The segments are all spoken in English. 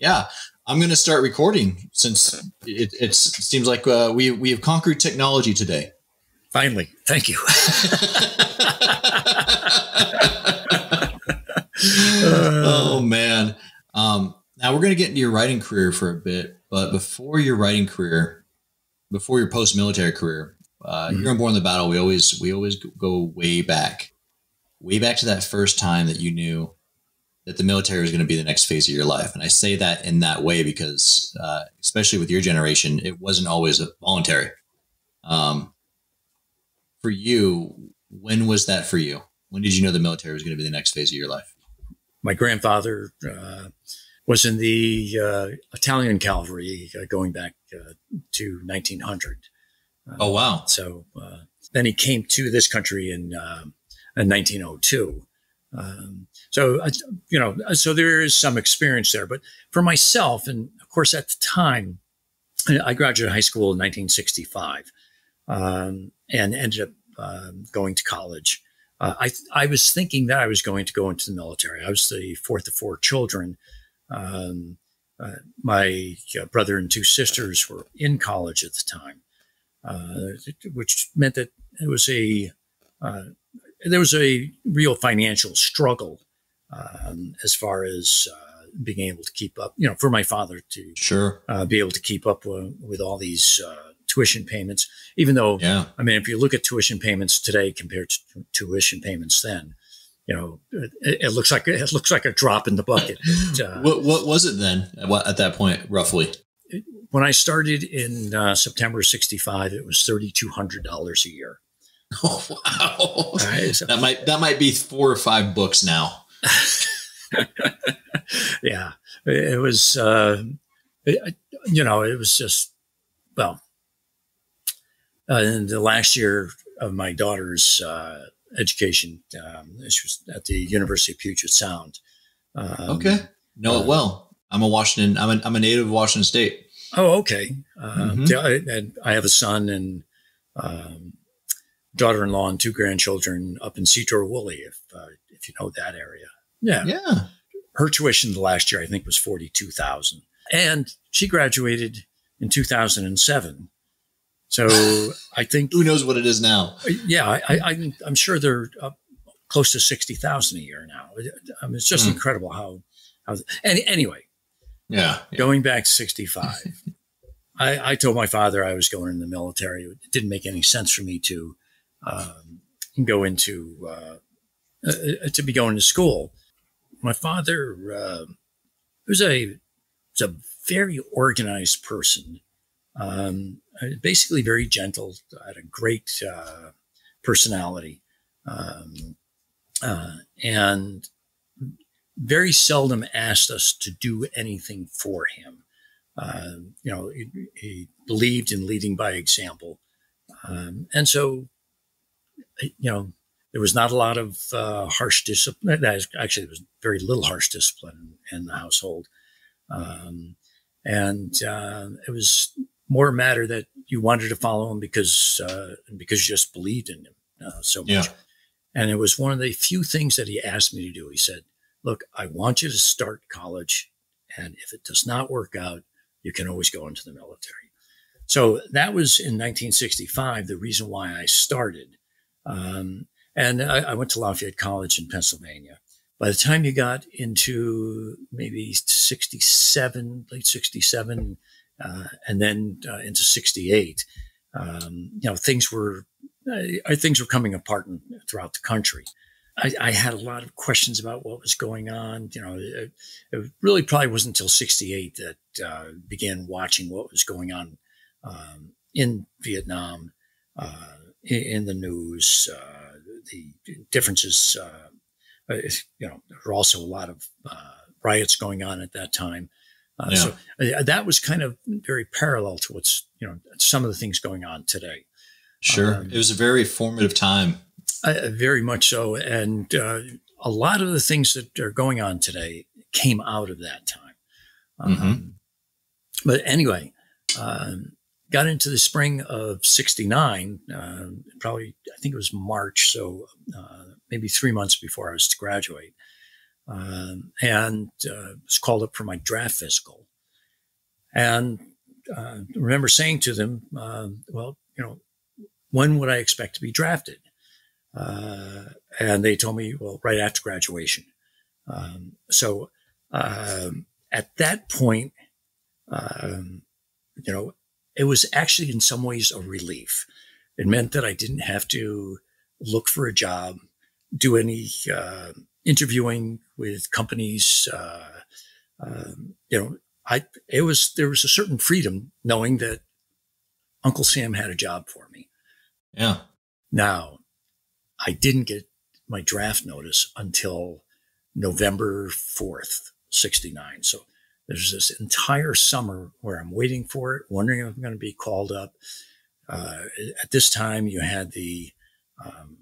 Yeah, I'm going to start recording since it, it seems like uh, we we have conquered technology today. Finally, thank you. oh man. Um, now we're going to get into your writing career for a bit, but before your writing career, before your post-military career, uh, mm-hmm. you're on Born in the Battle. We always we always go way back, way back to that first time that you knew that the military was going to be the next phase of your life. And I say that in that way because, uh, especially with your generation, it wasn't always voluntary. Um, for you, when was that for you? When did you know the military was going to be the next phase of your life? My grandfather uh, was in the uh, Italian cavalry uh, going back uh, to 1900. oh wow! So uh, then he came to this country in, in 1902. Um, so, you know, so there is some experience there. But for myself, and of course, at the time, I graduated high school in 1965 um, and ended up um, going to college. Uh, I, I was thinking that I was going to go into the military. I was the fourth of four children. Um, uh, my uh, brother and two sisters were in college at the time, uh, which meant that it was a uh, there was a real financial struggle um, as far as uh, being able to keep up. You know, for my father to sure uh, be able to keep up with, with all these uh, tuition payments. Even though, yeah. I mean, if you look at tuition payments today compared to tuition payments then, you know, it, it looks like it looks like a drop in the bucket. But, uh, what what was it then? at that point, roughly? When I started in uh, September '65, it was thirty two hundred dollars a year. Oh wow! Right, so. That might that might be four or five books now. yeah, it was. Uh, it, you know, it was just well. Uh, in the last year of my daughter's uh, education, um, she was at the University of Puget Sound. Um, okay, know it uh, well. I'm a Washington. I'm a, I'm a native of Washington State. Oh, okay. Um, mm-hmm. yeah, I, I, have a son and um, daughter-in-law and two grandchildren up in Sedro-Woolley, if uh, if you know that area. Yeah, yeah. Her tuition the last year I think was forty-two thousand, and she graduated in two thousand and seven. So I think who knows what it is now. Yeah, I, I, am sure they're up close to sixty thousand a year now. I mean, it's just mm. incredible how how. Any, anyway, yeah, yeah, going back to sixty-five. I, I told my father I was going in the military. It didn't make any sense for me to um, go into uh, uh, to be going to school. My father uh, was a was a very organized person, um, basically very gentle, had a great uh, personality, um, uh, and very seldom asked us to do anything for him. Uh, you know, he, he, believed in leading by example. Um, and so you know, there was not a lot of uh, harsh discipline. Actually, there was very little harsh discipline in the household. Um, and uh, it was more a matter that you wanted to follow him because uh, because you just believed in him uh, so much. Yeah. And it was one of the few things that he asked me to do. He said, "Look, I want you to start college, and if it does not work out, you can always go into the military." So that was in 1965. The reason why I started. Um, and I, I, went to Lafayette College in Pennsylvania. By the time you got into maybe 67, late 67, uh, and then uh, into 68, um, you know, things were, uh, things were coming apart in, throughout the country. I, I, had a lot of questions about what was going on. You know, it, it really probably wasn't until 68 that uh, began watching what was going on um, in Vietnam, uh, in the news. Uh, the differences, uh, you know, there were also a lot of uh, riots going on at that time. Yeah. So that was kind of very parallel to what's, you know, some of the things going on today. Sure. Um, it was a very formative time. Uh, very much so. And uh, a lot of the things that are going on today came out of that time. Um, mm-hmm. But anyway, um, got into the spring of 69, uh, probably, I think it was March, so uh, maybe three months before I was to graduate. um, and uh, was called up for my draft physical. And uh, remember saying to them, um, well, you know, when would I expect to be drafted? Uh, and they told me, well, right after graduation. Um, so um, at that point, um, you know, it was actually in some ways a relief. It meant that I didn't have to look for a job, do any uh, interviewing with companies. Uh, um, you know, I it was there was a certain freedom knowing that Uncle Sam had a job for me. Yeah. Now, I didn't get my draft notice until November 4th, 69. So there's this entire summer where I'm waiting for it, wondering if I'm going to be called up. Uh, at this time, you had the um,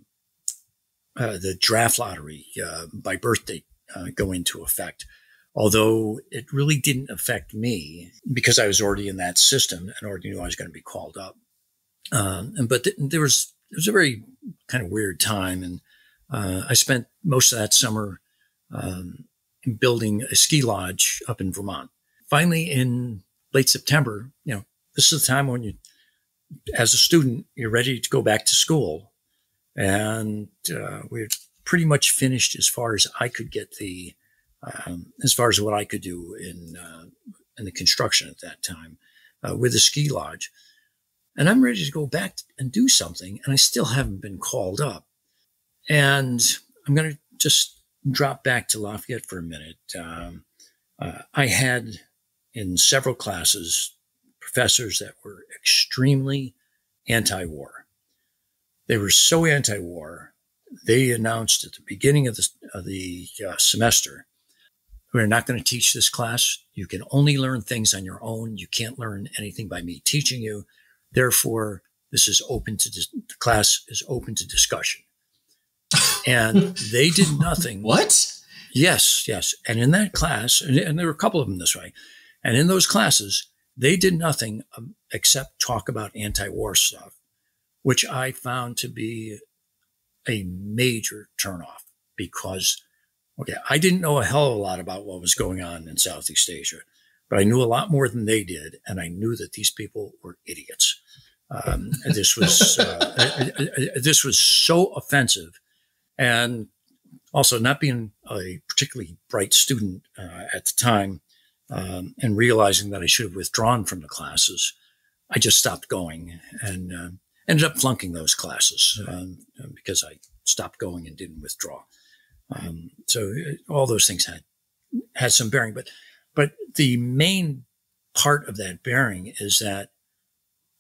uh, the draft lottery uh, by birthday uh, go into effect. Although it really didn't affect me because I was already in that system and already knew I was going to be called up. Um, and, but th- there was it was a very kind of weird time, and uh, I spent most of that summer um, building a ski lodge up in Vermont. Finally, in late September, you know, this is the time when you, as a student, you're ready to go back to school, and uh, we're pretty much finished as far as I could get the, um, as far as what I could do in uh, in the construction at that time uh, with the ski lodge, and I'm ready to go back and do something, and I still haven't been called up, and I'm going to just drop back to Lafayette for a minute. Um, uh, I had in several classes professors that were extremely anti-war they were so anti-war. They announced at the beginning of the, of the uh, semester, we're not going to teach this class. You can only learn things on your own. You can't learn anything by me teaching you. Therefore, this is open to dis- the class is open to discussion. And they did nothing. what? Yes, yes. And in that class, and, and, there were a couple of them this way, and in those classes, they did nothing um, except talk about anti-war stuff which I found to be a major turnoff because, okay, I didn't know a hell of a lot about what was going on in Southeast Asia, but I knew a lot more than they did. And I knew that these people were idiots. Um, this was uh, uh, uh, uh, this was so offensive, and also not being a particularly bright student uh, at the time, um, and realizing that I should have withdrawn from the classes, I just stopped going. And uh, ended up flunking those classes um, because I stopped going and didn't withdraw. Um, so uh, all those things had had some bearing, but but the main part of that bearing is that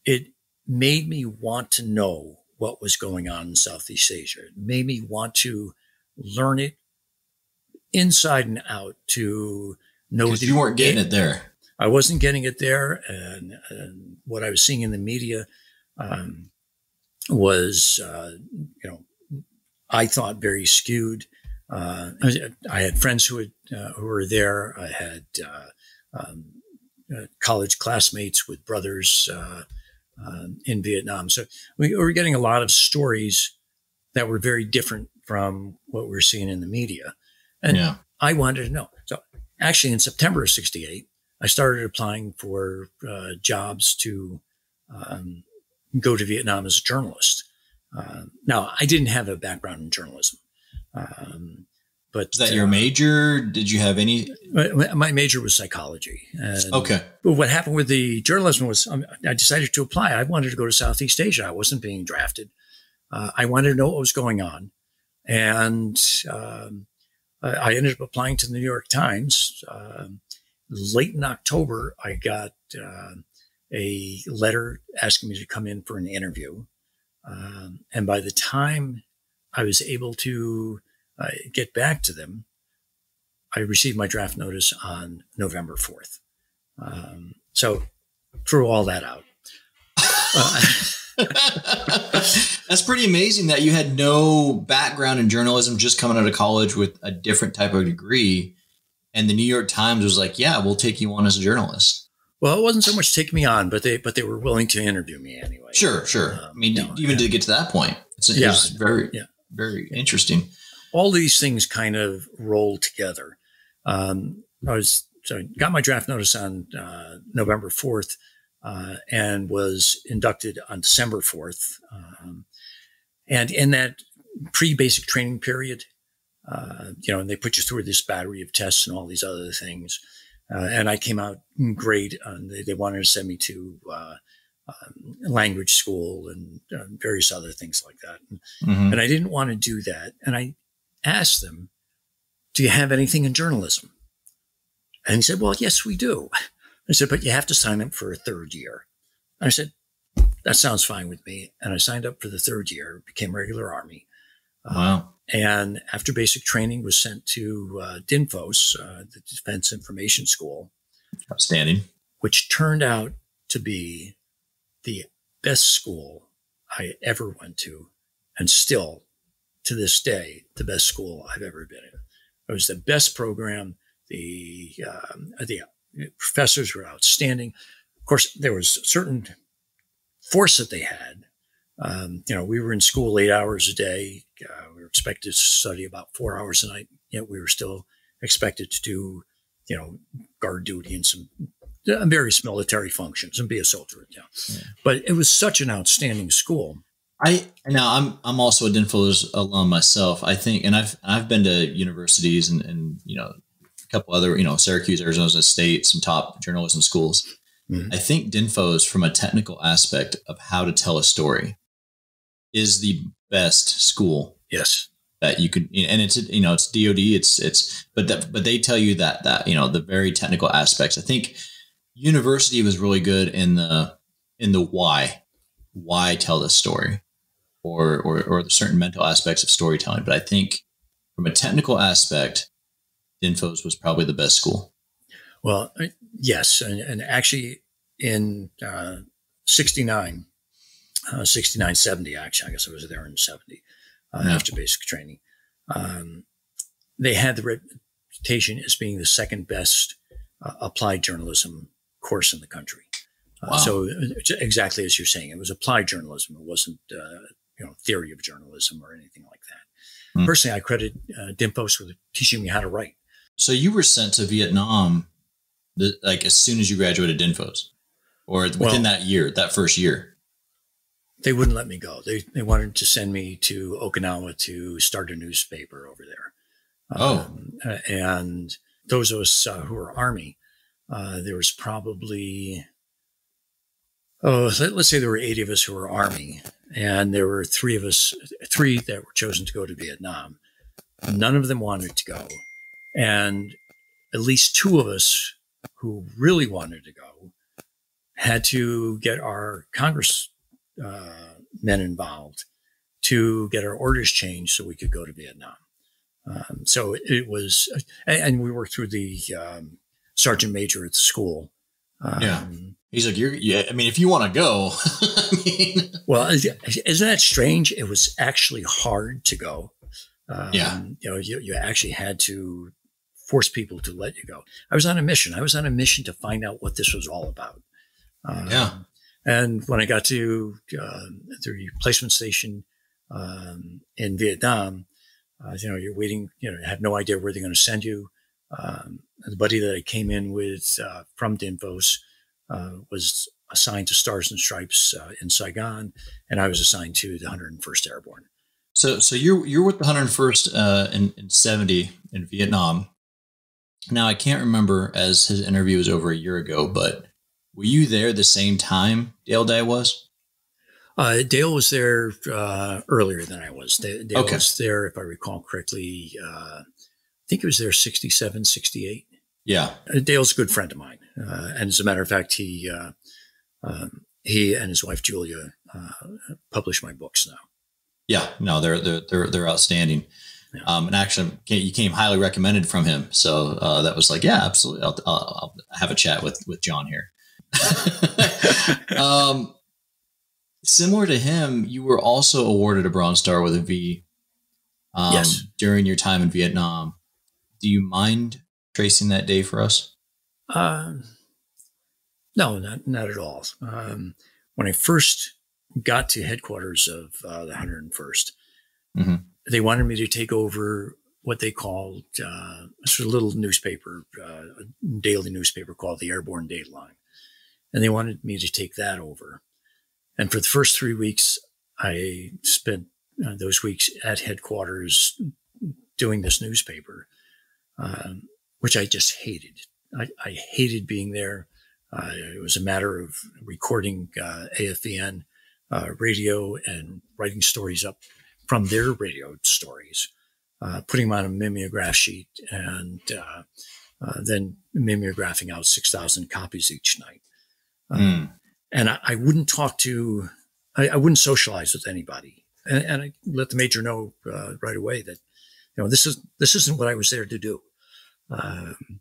it made me want to know what was going on in Southeast Asia. It made me want to learn it inside and out to know that you weren't getting it there. I wasn't getting it there, and, and what I was seeing in the media um, was, uh, you know, I thought very skewed. Uh, I had friends who had, uh, who were there. I had uh, um, uh, college classmates with brothers uh, um, in Vietnam. So we were getting a lot of stories that were very different from what we we're seeing in the media. And yeah. I wanted to know. So actually, in September of '68, I started applying for jobs to um, go to Vietnam as a journalist. Uh, now, I didn't have a background in journalism. Um, but is that your uh, major? Did you have any? My major was psychology. Okay. But what happened with the journalism was um, I decided to apply. I wanted to go to Southeast Asia. I wasn't being drafted. Uh, I wanted to know what was going on. And um, I ended up applying to the New York Times. Um, late in October, I got uh, a letter asking me to come in for an interview. Um, and by the time I was able to uh, get back to them, I received my draft notice on November 4th. Um, so threw all that out. Uh, That's pretty amazing that you had no background in journalism, just coming out of college with a different type of degree. And the New York Times was like, yeah, we'll take you on as a journalist. Well, it wasn't so much take me on, but they but they were willing to interview me anyway. Sure, sure. Um, I mean, know, even yeah. to get to that point, it's, yeah. very yeah. very interesting. All these things kind of roll together. Um, I was so I got my draft notice on uh, November fourth, uh, and was inducted on December fourth. Um, and in that pre-basic training period, uh, you know, and they put you through this battery of tests and all these other things. Uh, and I came out great. They, they, wanted to send me to uh, um, language school and uh, various other things like that. Mm-hmm. And I didn't want to do that. And I asked them, Do you have anything in journalism? And he said, Well, yes, we do. I said, But you have to sign up for a third year. And I said, That sounds fine with me. And I signed up for the third year, became regular Army. Uh, wow. and after basic training, was sent to uh, DINFOS, uh, the Defense Information School. Outstanding. Which turned out to be the best school I ever went to, and still to this day, the best school I've ever been in. It was the best program. The um, the professors were outstanding. Of course, there was certain force that they had. Um, you know, we were in school eight hours a day. Uh, we were expected to study about four hours a night. Yet we were still expected to do, you know, guard duty and some various military functions and be a soldier. Yeah. yeah. But it was such an outstanding school. I now I'm I'm also a DINFOS alum myself. I think, and I've I've been to universities and and you know a couple other you know Syracuse, Arizona State, some top journalism schools. Mm-hmm. I think DINFOS, from a technical aspect of how to tell a story is the best school. Yes, that you could and it's you know it's DoD it's it's but that but they tell you that that you know the very technical aspects. I think university was really good in the in the why why tell this story or or or the certain mental aspects of storytelling but i think from a technical aspect DINFOS was probably the best school well yes and, and actually in uh, 69 uh, 69 70 actually i guess i was there in 70 uh, after basic training um, they had the reputation as being the second best uh, applied journalism course in the country. Uh, wow. Uh, so exactly as you're saying, it was applied journalism. It wasn't, uh, you know, theory of journalism or anything like that. Mm. Personally, I credit uh, DINFOS with teaching me how to write. So you were sent to Vietnam, the, like as soon as you graduated DINFOS, or within well, that year, that first year. They wouldn't let me go. They they wanted to send me to Okinawa to start a newspaper over there. Oh, um, and those of us uh, who were Army uh, there was probably, oh, let's say there were 80 of us who were Army, and there were three of us, three that were chosen to go to Vietnam. None of them wanted to go. And at least two of us who really wanted to go had to get our Congress uh, men involved to get our orders changed so we could go to Vietnam. Um, so it was, and we worked through the um, sergeant major at the school. Um, yeah. He's like, you're, yeah, I mean, if you want to go, I mean, well, isn't that strange? It was actually hard to go. Um, yeah. You know, you, you actually had to force people to let you go. I was on a mission. I was on a mission to find out what this was all about. Um, yeah. And when I got to uh, the replacement station um, in Vietnam, uh, you know, you're waiting, you know, you have no idea where they're going to send you. Um, the buddy that I came in with uh, from DINFOS was assigned to Stars and Stripes uh, in Saigon, and I was assigned to the 101st Airborne. So, so you're you're with the 101st uh, in, in 70 in Vietnam. Now, I can't remember as his interview was over a year ago, but were you there the same time Dale Day was? Uh, Dale was there uh, earlier than I was. Dale okay. was there, if I recall correctly, uh, I think it was there 67, 68. Yeah. Uh, Dale's a good friend of mine. Uh, and as a matter of fact, he, uh, um, he and his wife, Julia, uh, publish my books now. Yeah, no, they're, they're, they're, they're outstanding. Yeah. Um, and actually, you came highly recommended from him. So uh, that was like, yeah, absolutely. I'll, I'll, I'll, have a chat with, with John here. um, similar to him, you were also awarded a Bronze Star with a V um, yes. during your time in Vietnam. Do you mind tracing that day for us? Um, no, not not at all. Um, when I first got to headquarters of uh, the 101st, mm-hmm. they wanted me to take over what they called uh, a little newspaper, uh, a daily newspaper called the Airborne Dateline, and they wanted me to take that over. And for the first three weeks, I spent uh, those weeks at headquarters doing this newspaper, um, which I just hated. I, I hated being there. Uh, it was a matter of recording uh, AFVN uh, radio and writing stories up from their radio stories, uh, putting them on a mimeograph sheet, and uh, uh, then mimeographing out 6,000 copies each night. Mm. And I, I, wouldn't talk to, I, I, wouldn't socialize with anybody. And, and I let the major know right away that, you know, this is this isn't what I was there to do. Um,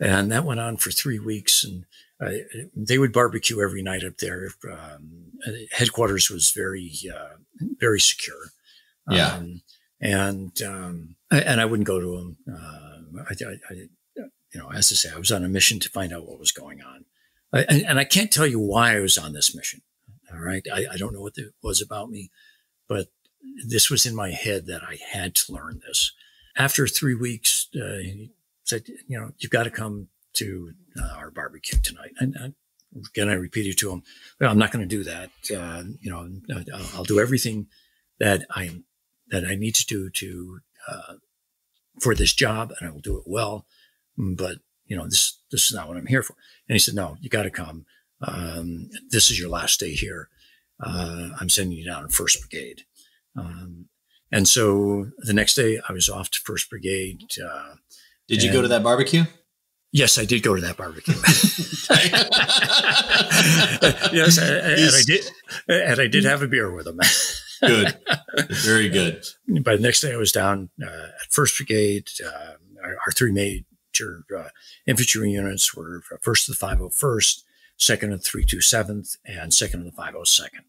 and that went on for three weeks. And uh, they would barbecue every night up there. Um, headquarters was very, uh, very secure. Yeah. Um, and, um, and I wouldn't go to them. Uh, I, I, I, you know, as I say, I was on a mission to find out what was going on. I, and, and, I can't tell you why I was on this mission. All right. I, I don't know what it was about me, but this was in my head that I had to learn this. After three weeks, uh, said, you know, you've got to come to uh, our barbecue tonight. And, again, I repeated to him, well, I'm not going to do that. Uh, you know, I'll, I'll, do everything that I that I need to do to uh, for this job, and I will do it well. But you know, this this is not what I'm here for. And he said, no, you got to come. Um, this is your last day here. Uh, I'm sending you down to First Brigade. Um, and so the next day, I was off to First Brigade. Uh, Did you go to that barbecue? Yes, I did go to that barbecue. yes, and I did, and I did have a beer with them. good, very good. By the next day, I was down uh, at First Brigade. Uh, our, our, three major uh, infantry units were first of the 501st, second of the 327th, and second of the 502nd.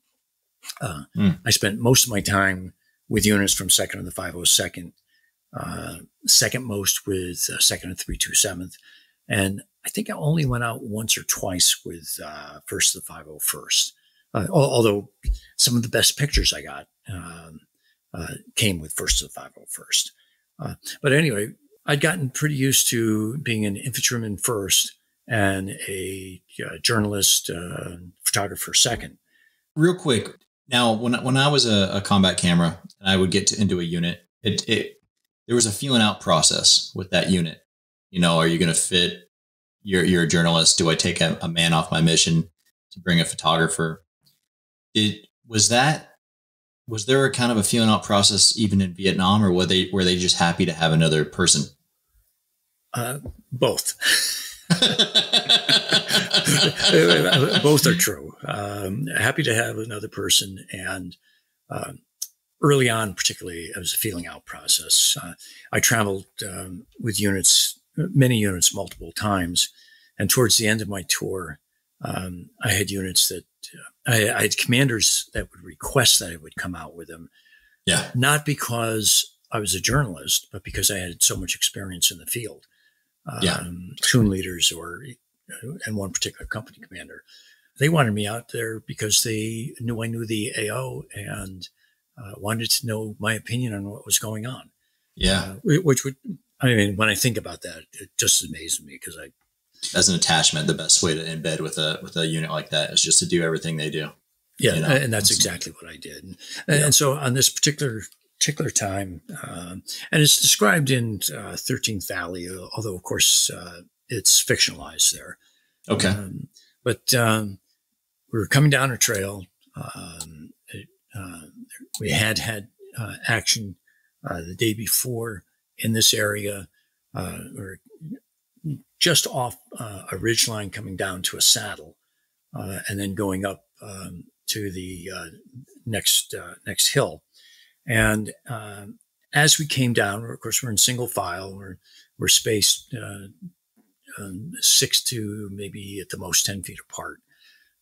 Mm. I spent most of my time with units from second of the 502nd, uh, second most with uh, second and 327th and I think I only went out once or twice with uh, First the 501st. Uh, although some of the best pictures I got um, uh, came with First the 501st. Uh, but anyway, I'd gotten pretty used to being an infantryman first and a journalist, photographer second. Real quick, now when when I was a, a combat camera and I would get to, into a unit, it, it there was a feeling out process with that unit you know, are you going to fit? You're, you're a journalist. Do I take a, a man off my mission to bring a photographer? Did was that was there a kind of a feeling out process even in Vietnam, or were they were they just happy to have another person? Uh, both. both are true. Um, happy to have another person, and uh, early on, particularly, it was a feeling out process. Uh, I traveled um, with units many units multiple times. And towards the end of my tour, um, I had units that uh, I, I, had commanders that would request that I would come out with them. Yeah. Not because I was a journalist, but because I had so much experience in the field. Um, yeah. Platoon leaders or, and one particular company commander. They wanted me out there because they knew I knew the AO and uh, wanted to know my opinion on what was going on. Yeah. Uh, which would I mean, when I think about that, it just amazes me because I, as an attachment, the best way to embed with a with a unit like that is just to do everything they do. Yeah, you know? and that's exactly what I did. And, yeah. and so on this particular particular time, um, and it's described in uh, Thirteenth Valley, although of course uh, it's fictionalized there. Okay, um, but um, we were coming down a trail. Um, it, uh, we had had uh, action uh, the day before in this area, uh, or just off uh, a ridge line coming down to a saddle, uh, and then going up um, to the next next hill. And um, as we came down, of course, we're in single file. We're we're spaced um, six to maybe at the most ten feet apart.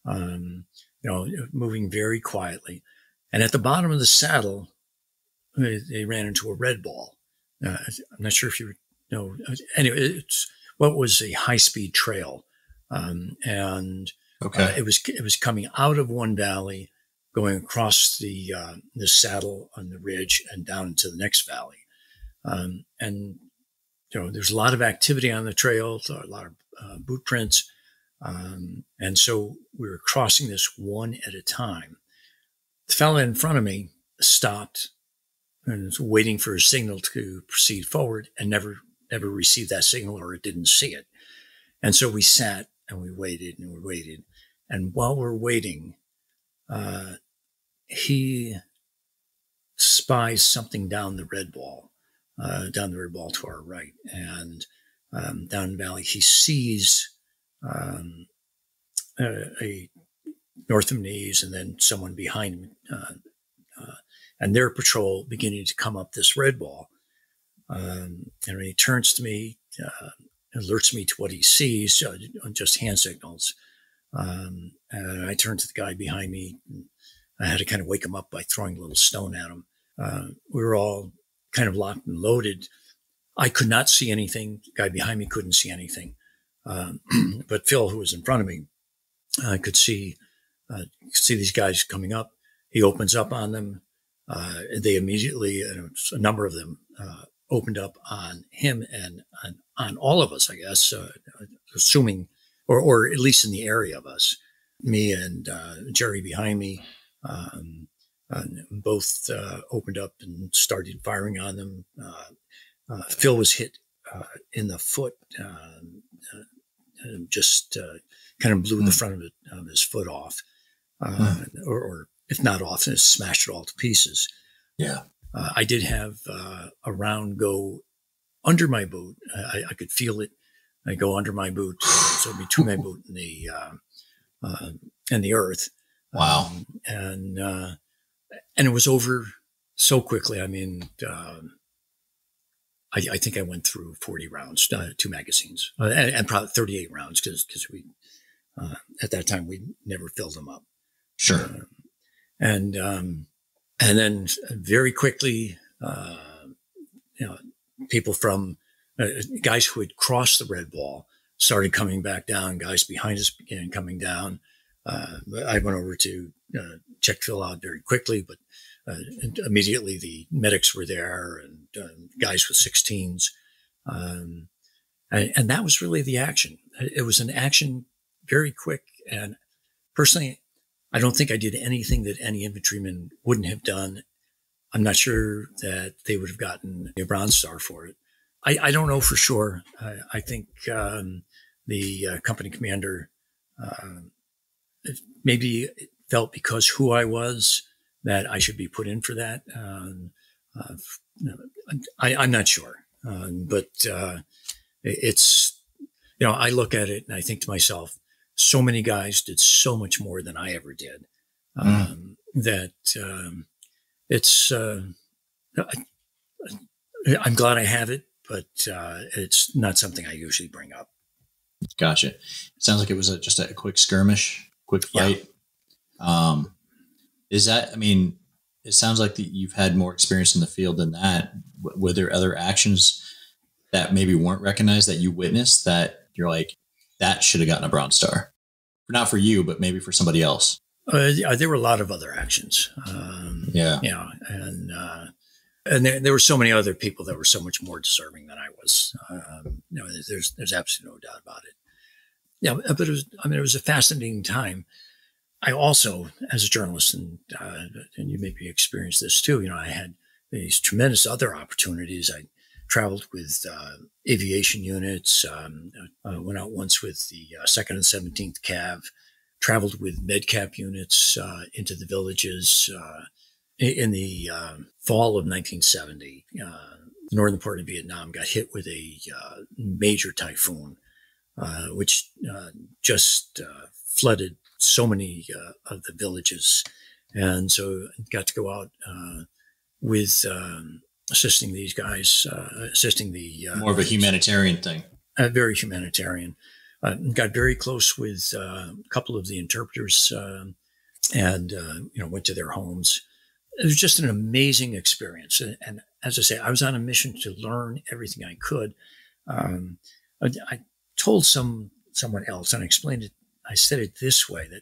Um, you know, moving very quietly. And at the bottom of the saddle, they ran into a red ball. Uh, I'm not sure if you know. Anyway, it's what was a high speed trail, um, and okay. uh, it was it was coming out of one valley, going across the uh, the saddle on the ridge and down into the next valley. Um, and you know, there's a lot of activity on the trail, a lot of uh, boot prints, um, and so we were crossing this one at a time. The fellow in front of me stopped and was waiting for a signal to proceed forward, and never never received that signal or it didn't see it. And so we sat and we waited and we waited. And while we're waiting, uh, he spies something down the red ball, uh, down the red ball to our right. And um, down the valley, he sees um, a, a, north of knees and then someone behind him. Uh, uh, and their patrol beginning to come up this red ball. Um, and he turns to me, uh, alerts me to what he sees, uh, just hand signals. Um, and I turned to the guy behind me. I had to kind of wake him up by throwing a little stone at him. Uh, we were all kind of locked and loaded. I could not see anything. The guy behind me couldn't see anything. Um, but Phil, who was in front of me, I could see uh, see these guys coming up. He opens up on them. Uh, they immediately, a number of them, uh, opened up on him and on, on all of us, I guess, uh, assuming, or, or at least in the area of us, me and uh, Jerry behind me, um, both uh, opened up and started firing on them. Uh, uh, Phil was hit uh, in the foot, um, just kind of blew mm. the hmm. front of, it, of, his foot off, mm. or, or, if not off, smashed it all to pieces. Yeah. Uh, I did have uh, a round go under my boot. I, I, could feel it. I go under my boot, so between my boot and the uh, uh and the earth. Wow! Um, and uh, and it was over so quickly. I mean, um, I, I, think I went through forty rounds, uh, two magazines, and, and, probably thirty-eight rounds because because we at that time we never filled them up. Sure. and um, and then very quickly, uh, you know, people from uh, guys who had crossed the red ball started coming back down. Guys behind us began coming down. Uh, I went over to uh, check Phil out very quickly, but uh, immediately the medics were there and uh, guys with 16s. Um, and, and that was really the action. It was an action very quick. And personally, I don't think I did anything that any infantryman wouldn't have done. I'm not sure that they would have gotten a Bronze Star for it. I, I don't know for sure. I, I think um, the uh, company commander uh, maybe felt because who I was that I should be put in for that. Um, uh, I, am not sure, um, but uh, it's you know I look at it and I think to myself, so many guys did so much more than I ever did. Mm. Um, mm. That um, it's, uh, I, am glad I have it, but uh, it's not something I usually bring up. Gotcha. It sounds like it was a, just a quick skirmish, quick fight. Yeah. Um, is that? I mean, it sounds like the, you've had more experience in the field than that. W- were there other actions that maybe weren't recognized that you witnessed that you're like, that should have gotten a bronze star. Not for you, but maybe for somebody else. Uh, yeah, there were a lot of other actions. Um, yeah, yeah, and uh, and there, there, were so many other people that were so much more deserving than I was. Um, you know, there's there's absolutely no doubt about it. Yeah, but it was. I mean, it was a fascinating time. I also, as a journalist, and uh, and you maybe experienced this too. You know, I had these tremendous other opportunities. I traveled with uh, aviation units, um, uh, went out once with the uh, 2nd and 17th Cav, traveled with MedCap units uh, into the villages. Uh, in the um, fall of 1970, uh, the northern part of Vietnam got hit with a major typhoon, which just flooded so many of the villages. And so got to go out with um, assisting these guys, uh, assisting the uh, more of a humanitarian thing. Uh, very humanitarian. Uh, got very close with uh, a couple of the interpreters, uh, and you know went to their homes. It was just an amazing experience, and, and, as I say, I was on a mission to learn everything I could. Um, I, I told some someone else, and I explained it. I said it this way: that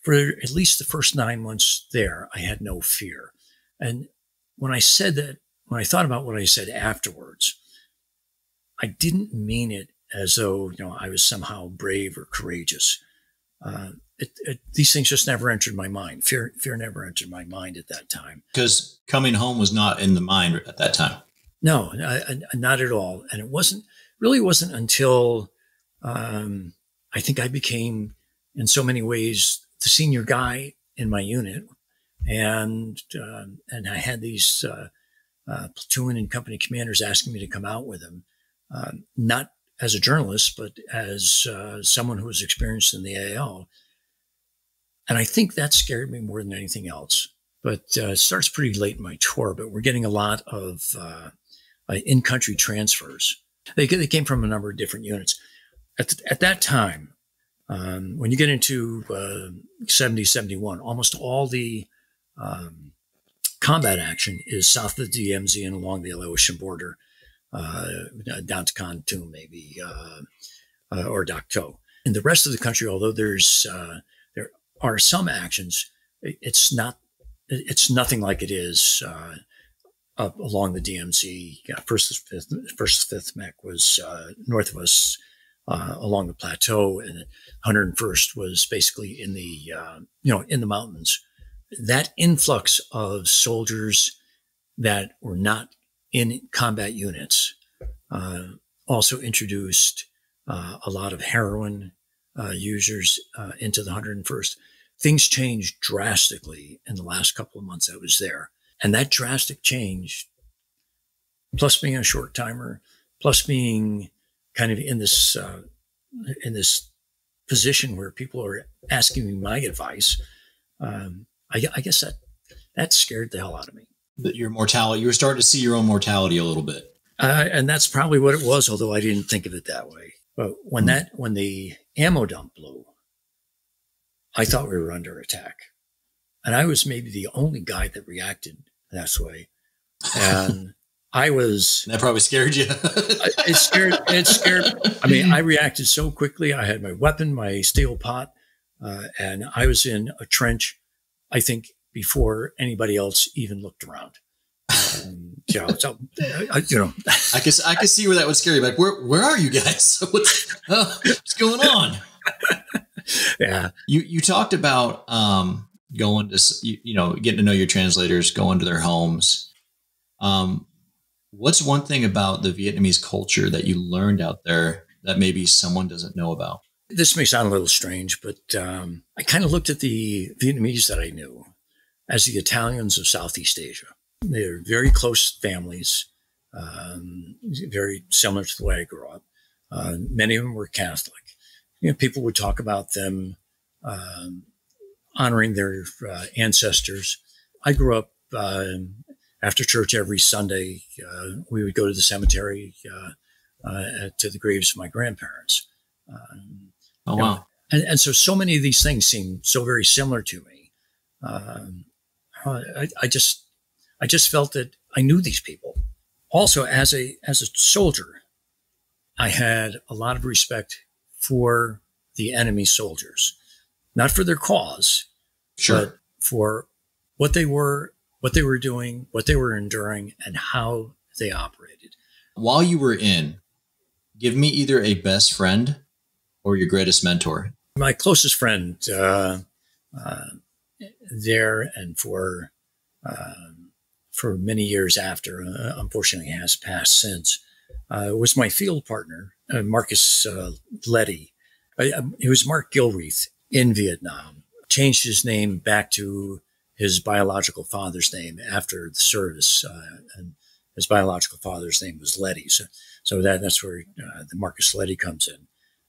for at least the first nine months there, I had no fear. And when I said that, when I thought about what I said afterwards, I didn't mean it as though you know I was somehow brave or courageous. Uh, it, it, these things just never entered my mind. Fear, fear never entered my mind at that time. Because coming home was not in the mind at that time. No, I, I, not at all. And it wasn't really wasn't until um, I think I became, in so many ways, the senior guy in my unit, and uh, and I had these uh, uh, platoon and company commanders asking me to come out with them, um, not as a journalist, but as uh, someone who was experienced in the AO. And I think that scared me more than anything else. But uh, it starts pretty late in my tour, but we're getting a lot of uh, in country transfers. They, they came from a number of different units. At, at that time, um, when you get into uh, 70, 71, almost all the um, combat action is south of the DMZ and along the Laotian border, uh, down to Kontum maybe, uh, uh, or Dak To. In the rest of the country, although there's uh, there are some actions, it's not it's nothing like it is uh, up along the DMZ. Yeah, first fifth, first fifth mech was uh, north of us uh, along the plateau, and 101st was basically in the uh, you know in the mountains. That influx of soldiers that were not in combat units uh, also introduced uh, a lot of heroin uh, users uh, into the 101st. Things changed drastically in the last couple of months I was there. And that drastic change, plus being a short timer, plus being kind of in this uh, in this position where people are asking me my advice, um, I, I, guess that that scared the hell out of me. That your mortality, you were starting to see your own mortality a little bit. Uh, and that's probably what it was, although I didn't think of it that way. But when mm that when the ammo dump blew, I thought we were under attack, and I was maybe the only guy that reacted that way. And I was that probably scared you. it scared. It scared. I mean, I reacted so quickly. I had my weapon, my steel pot, uh, and I was in a trench. I think before anybody else even looked around. Um, you know, so, uh, you know, I can I can see where that would scare you. Like, where where are you guys? what's uh, what's going on? yeah, you you talked about um, going to you, you know getting to know your translators, going to their homes. Um, what's one thing about the Vietnamese culture that you learned out there that maybe someone doesn't know about? This may sound a little strange, but um, I kind of looked at the Vietnamese that I knew as the Italians of Southeast Asia. They're very close families, um, very similar to the way I grew up. Uh, many of them were Catholic. You know, people would talk about them um, honoring their uh, ancestors. I grew up uh, after church every Sunday, uh, we would go to the cemetery uh, uh, to the graves of my grandparents. Um, oh, wow. Know, and, and, so, so many of these things seem so very similar to me. Um, I, I, just, I just felt that I knew these people. Also, as a as a soldier, I had a lot of respect for the enemy soldiers, not for their cause, sure. but for what they were what they were doing, what they were enduring, and how they operated. While you were in, give me either a best friend or your greatest mentor. My closest friend uh, uh, there and for uh, for many years after, uh, unfortunately, has passed since, uh, was my field partner, uh, Marcus Letty. Um, he was Mark Gilreath in Vietnam. Changed his name back to his biological father's name after the service, uh, and his biological father's name was Letty. So, so that that's where uh, the Marcus Letty comes in.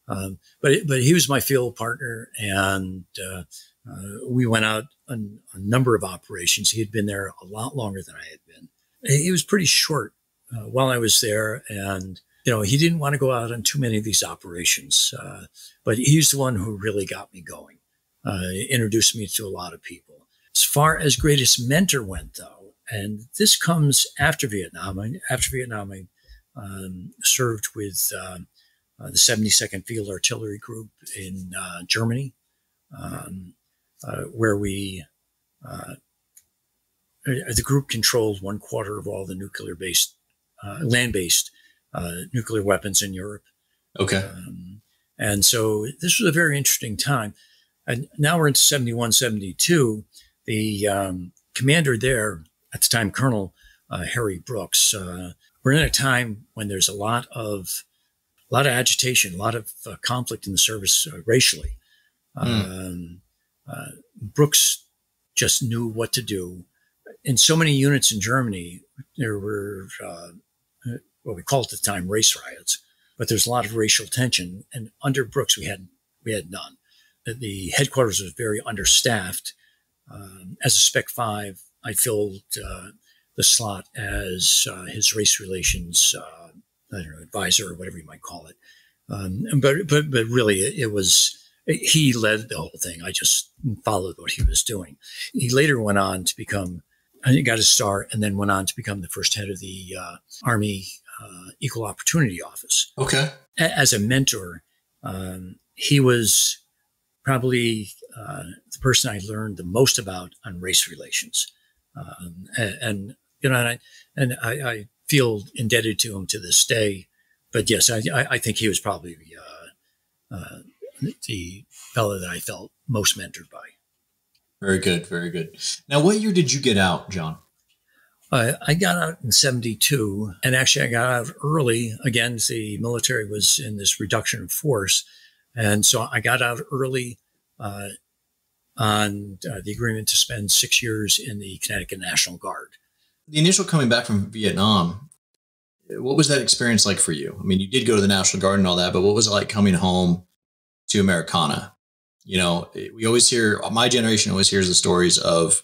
Um, but but he was my field partner, and uh, uh, we went out on a number of operations. He had been there a lot longer than I had been. He was pretty short uh, while I was there, and you know he didn't want to go out on too many of these operations. Uh, but he's the one who really got me going. introduced me to a lot of people. As far as greatest mentor went, though, and this comes after Vietnam. After Vietnam, I um, served with uh, uh, the 72nd Field Artillery Group in uh, Germany. Um, uh, where we, uh, the group controlled one quarter of all the nuclear based, uh, land based uh, nuclear weapons in Europe. Okay. Um, and so this was a very interesting time. And now we're into 71, 72. The um, commander there at the time, Colonel uh, Harry Brooks, uh, we're in a time when there's a lot of a lot of agitation, a lot of uh, conflict in the service uh, racially. Mm. Um, Brooks just knew what to do. In so many units in Germany, there were uh, what we called at the time race riots, but there's a lot of racial tension. And under Brooks, we had we had none. The headquarters was very understaffed. Um, as a Spec Five, I filled uh, the slot as uh, his race relations uh, I don't know advisor or whatever you might call it. Um, but but but really, it, it was he led the whole thing. I just followed what he was doing. He later went on to become, I think, got his start, and then went on to become the first head of the uh, Army uh, Equal Opportunity Office. Okay. As a mentor, um, he was probably uh, the person I learned the most about on race relations. Um, and, and, you know, and I, and I, I, feel indebted to him to this day. But yes, I, I think he was probably uh, uh, the fellow that I felt most mentored by. Very good, very good. Now, what year did you get out, John? Uh, I got out in 72, and actually, I got out early. Again, the military was in this reduction of force. And so I got out early uh, on uh, the agreement to spend six years in the Connecticut National Guard. The initial coming back from Vietnam, what was that experience like for you? I mean, you did go to the National Guard and all that, but what was it like coming home to Americana? You know, we always hear, my generation always hears the stories of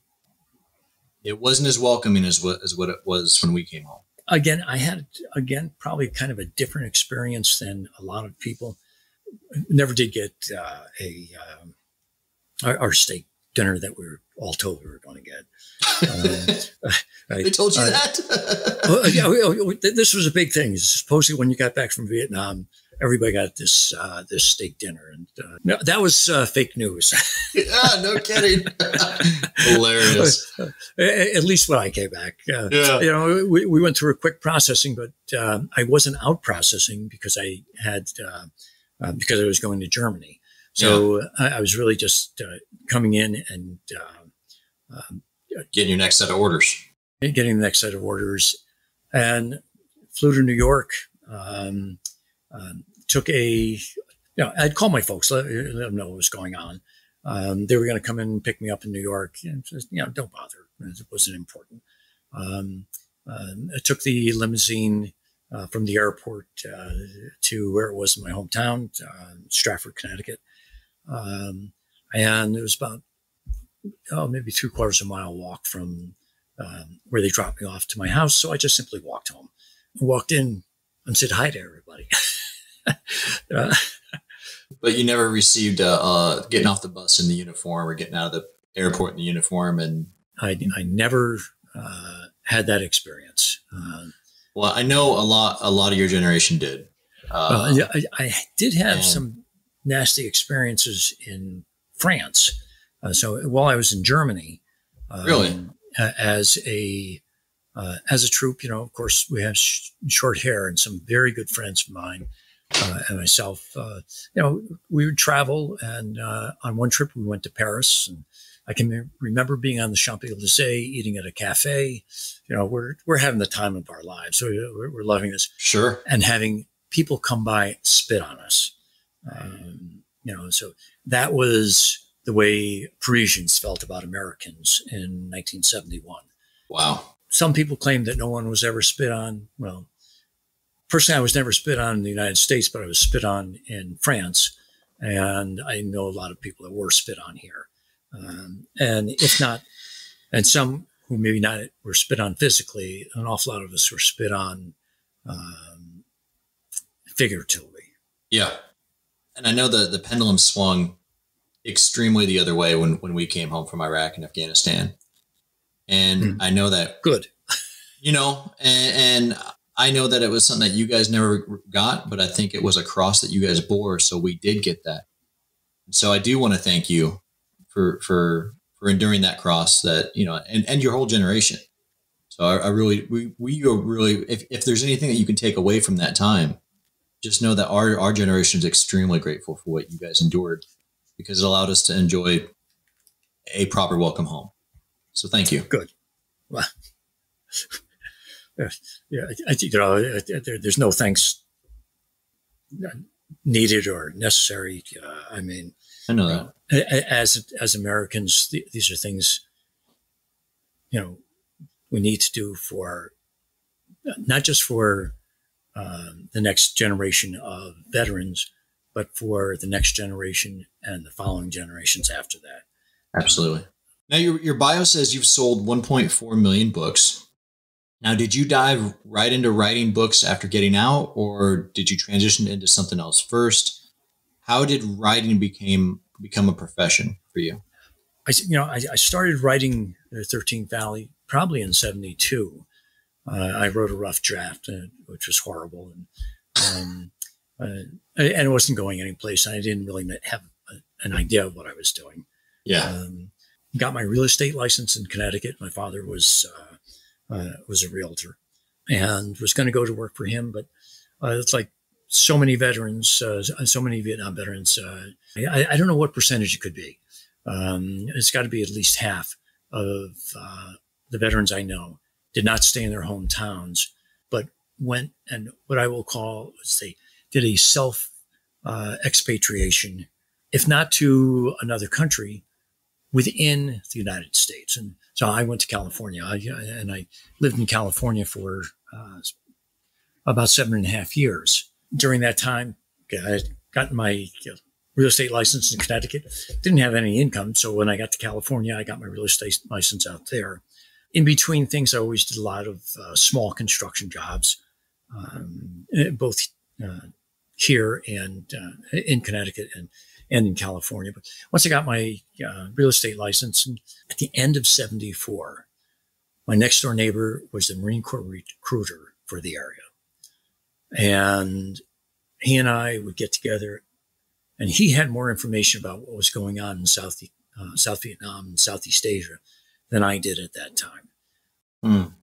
it wasn't as welcoming as what as what it was when we came home. Again, I had again probably kind of a different experience than a lot of people. Never did get uh, a um, our, our, steak dinner that we were all told we were going to get. Uh, I, they told you that. well, yeah, this was a big thing. Supposedly, when you got back from Vietnam, everybody got this uh, this steak dinner, and uh, no, that was uh, fake news. yeah, no kidding. Hilarious. At least when I came back, uh, yeah. you know, we, we went through a quick processing, but uh, I wasn't out processing because I had uh, because I was going to Germany. So yeah. I, I, was really just coming in and um, getting your next set of orders, getting the next set of orders, and flew to New York. Um, um, took a, you know, I'd call my folks, let, let them know what was going on. Um, they were going to come in and pick me up in New York. And just, you know, don't bother. It wasn't important. Um, uh, I took the limousine uh, from the airport uh, to where it was in my hometown, uh, Stratford, Connecticut. Um, and it was about, oh, maybe three quarters of a mile walk from um, where they dropped me off to my house. So I just simply walked home. I walked in and said hi to everybody. but you never received uh, uh, getting off the bus in the uniform or getting out of the airport in the uniform, and I, I never uh, had that experience. Uh, well, I know a lot. A lot of your generation did. Uh, I, I, did have and, some nasty experiences in France. Uh, so while I was in Germany, um, really, as a uh, as a troop, you know, of course, we have sh- short hair, and some very good friends of mine uh, and myself, uh, you know, we would travel. And uh, on one trip, we went to Paris, and I can remember being on the Champs Elysees, eating at a cafe. You know, we're we're having the time of our lives. So we're, we're loving this. Sure. And having people come by spit on us. Um, you know, so that was the way Parisians felt about Americans in 1971. Wow some people claim that no one was ever spit on. Well, personally, I was never spit on in the United States, but I was spit on in France. And I know a lot of people that were spit on here. Um, and if not, and some who maybe not were spit on physically, an awful lot of us were spit on um, figuratively. Yeah. And I know the, the pendulum swung extremely the other way when, when we came home from Iraq and Afghanistan. And mm. I know that good, you know, and, and I know that it was something that you guys never got, but I think it was a cross that you guys bore. So we did get that. So I do want to thank you for for for enduring that cross that you know and and your whole generation. So I, I really we we are really if if there's anything that you can take away from that time, just know that our our generation is extremely grateful for what you guys endured because it allowed us to enjoy a proper welcome home. So thank you. Good. Well, yeah, I, you know, there, there's no thanks needed or necessary. Uh, I mean, I know that as as Americans, th- these are things you know we need to do for not just for um, the next generation of veterans, but for the next generation and the following generations after that. Absolutely. Now, your, your bio says you've sold 1.4 million books. Now, did you dive right into writing books after getting out, or did you transition into something else first? How did writing became become a profession for you? I, you know, I, I started writing the 13th Valley probably in 72. Uh, I wrote a rough draft, uh, which was horrible. And, um, uh, and it wasn't going anyplace. I didn't really have a, an idea of what I was doing. Yeah. Um, got my real estate license in Connecticut. My father was uh, uh, was a realtor and was going to go to work for him, but uh, it's like so many veterans, uh, so many Vietnam veterans. Uh, I, I, don't know what percentage it could be. Um, it's got to be at least half of uh, the veterans I know did not stay in their hometowns, but went and what I will call, let's say, did a self expatriation, if not to another country, within the United States. And so I went to California I, and I lived in California for uh, about seven and a half years. During that time, I had gotten my real estate license in Connecticut, didn't have any income. So when I got to California, I got my real estate license out there. In between things, I always did a lot of uh, small construction jobs, um, both uh, here and uh, in Connecticut and and in California. But once I got my uh, real estate license, and at the end of 74, my next door neighbor was the Marine Corps recruiter for the area. And he and I would get together, and he had more information about what was going on in South, uh, South Vietnam and Southeast Asia than I did at that time. Mm.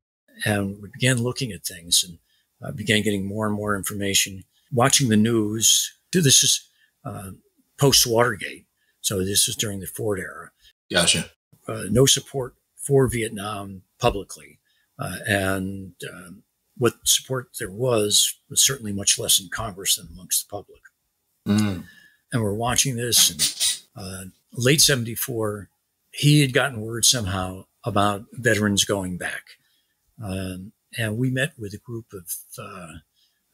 And we began looking at things and uh, began getting more and more information, watching the news. This is uh, post Watergate. So this was during the Ford era. Gotcha. Uh, no support for Vietnam publicly. Uh, and um, what support there was was certainly much less in Congress than amongst the public. Mm. And we're watching this. And uh, late 74, he had gotten word somehow about veterans going back. Um, and we met with a group of, uh,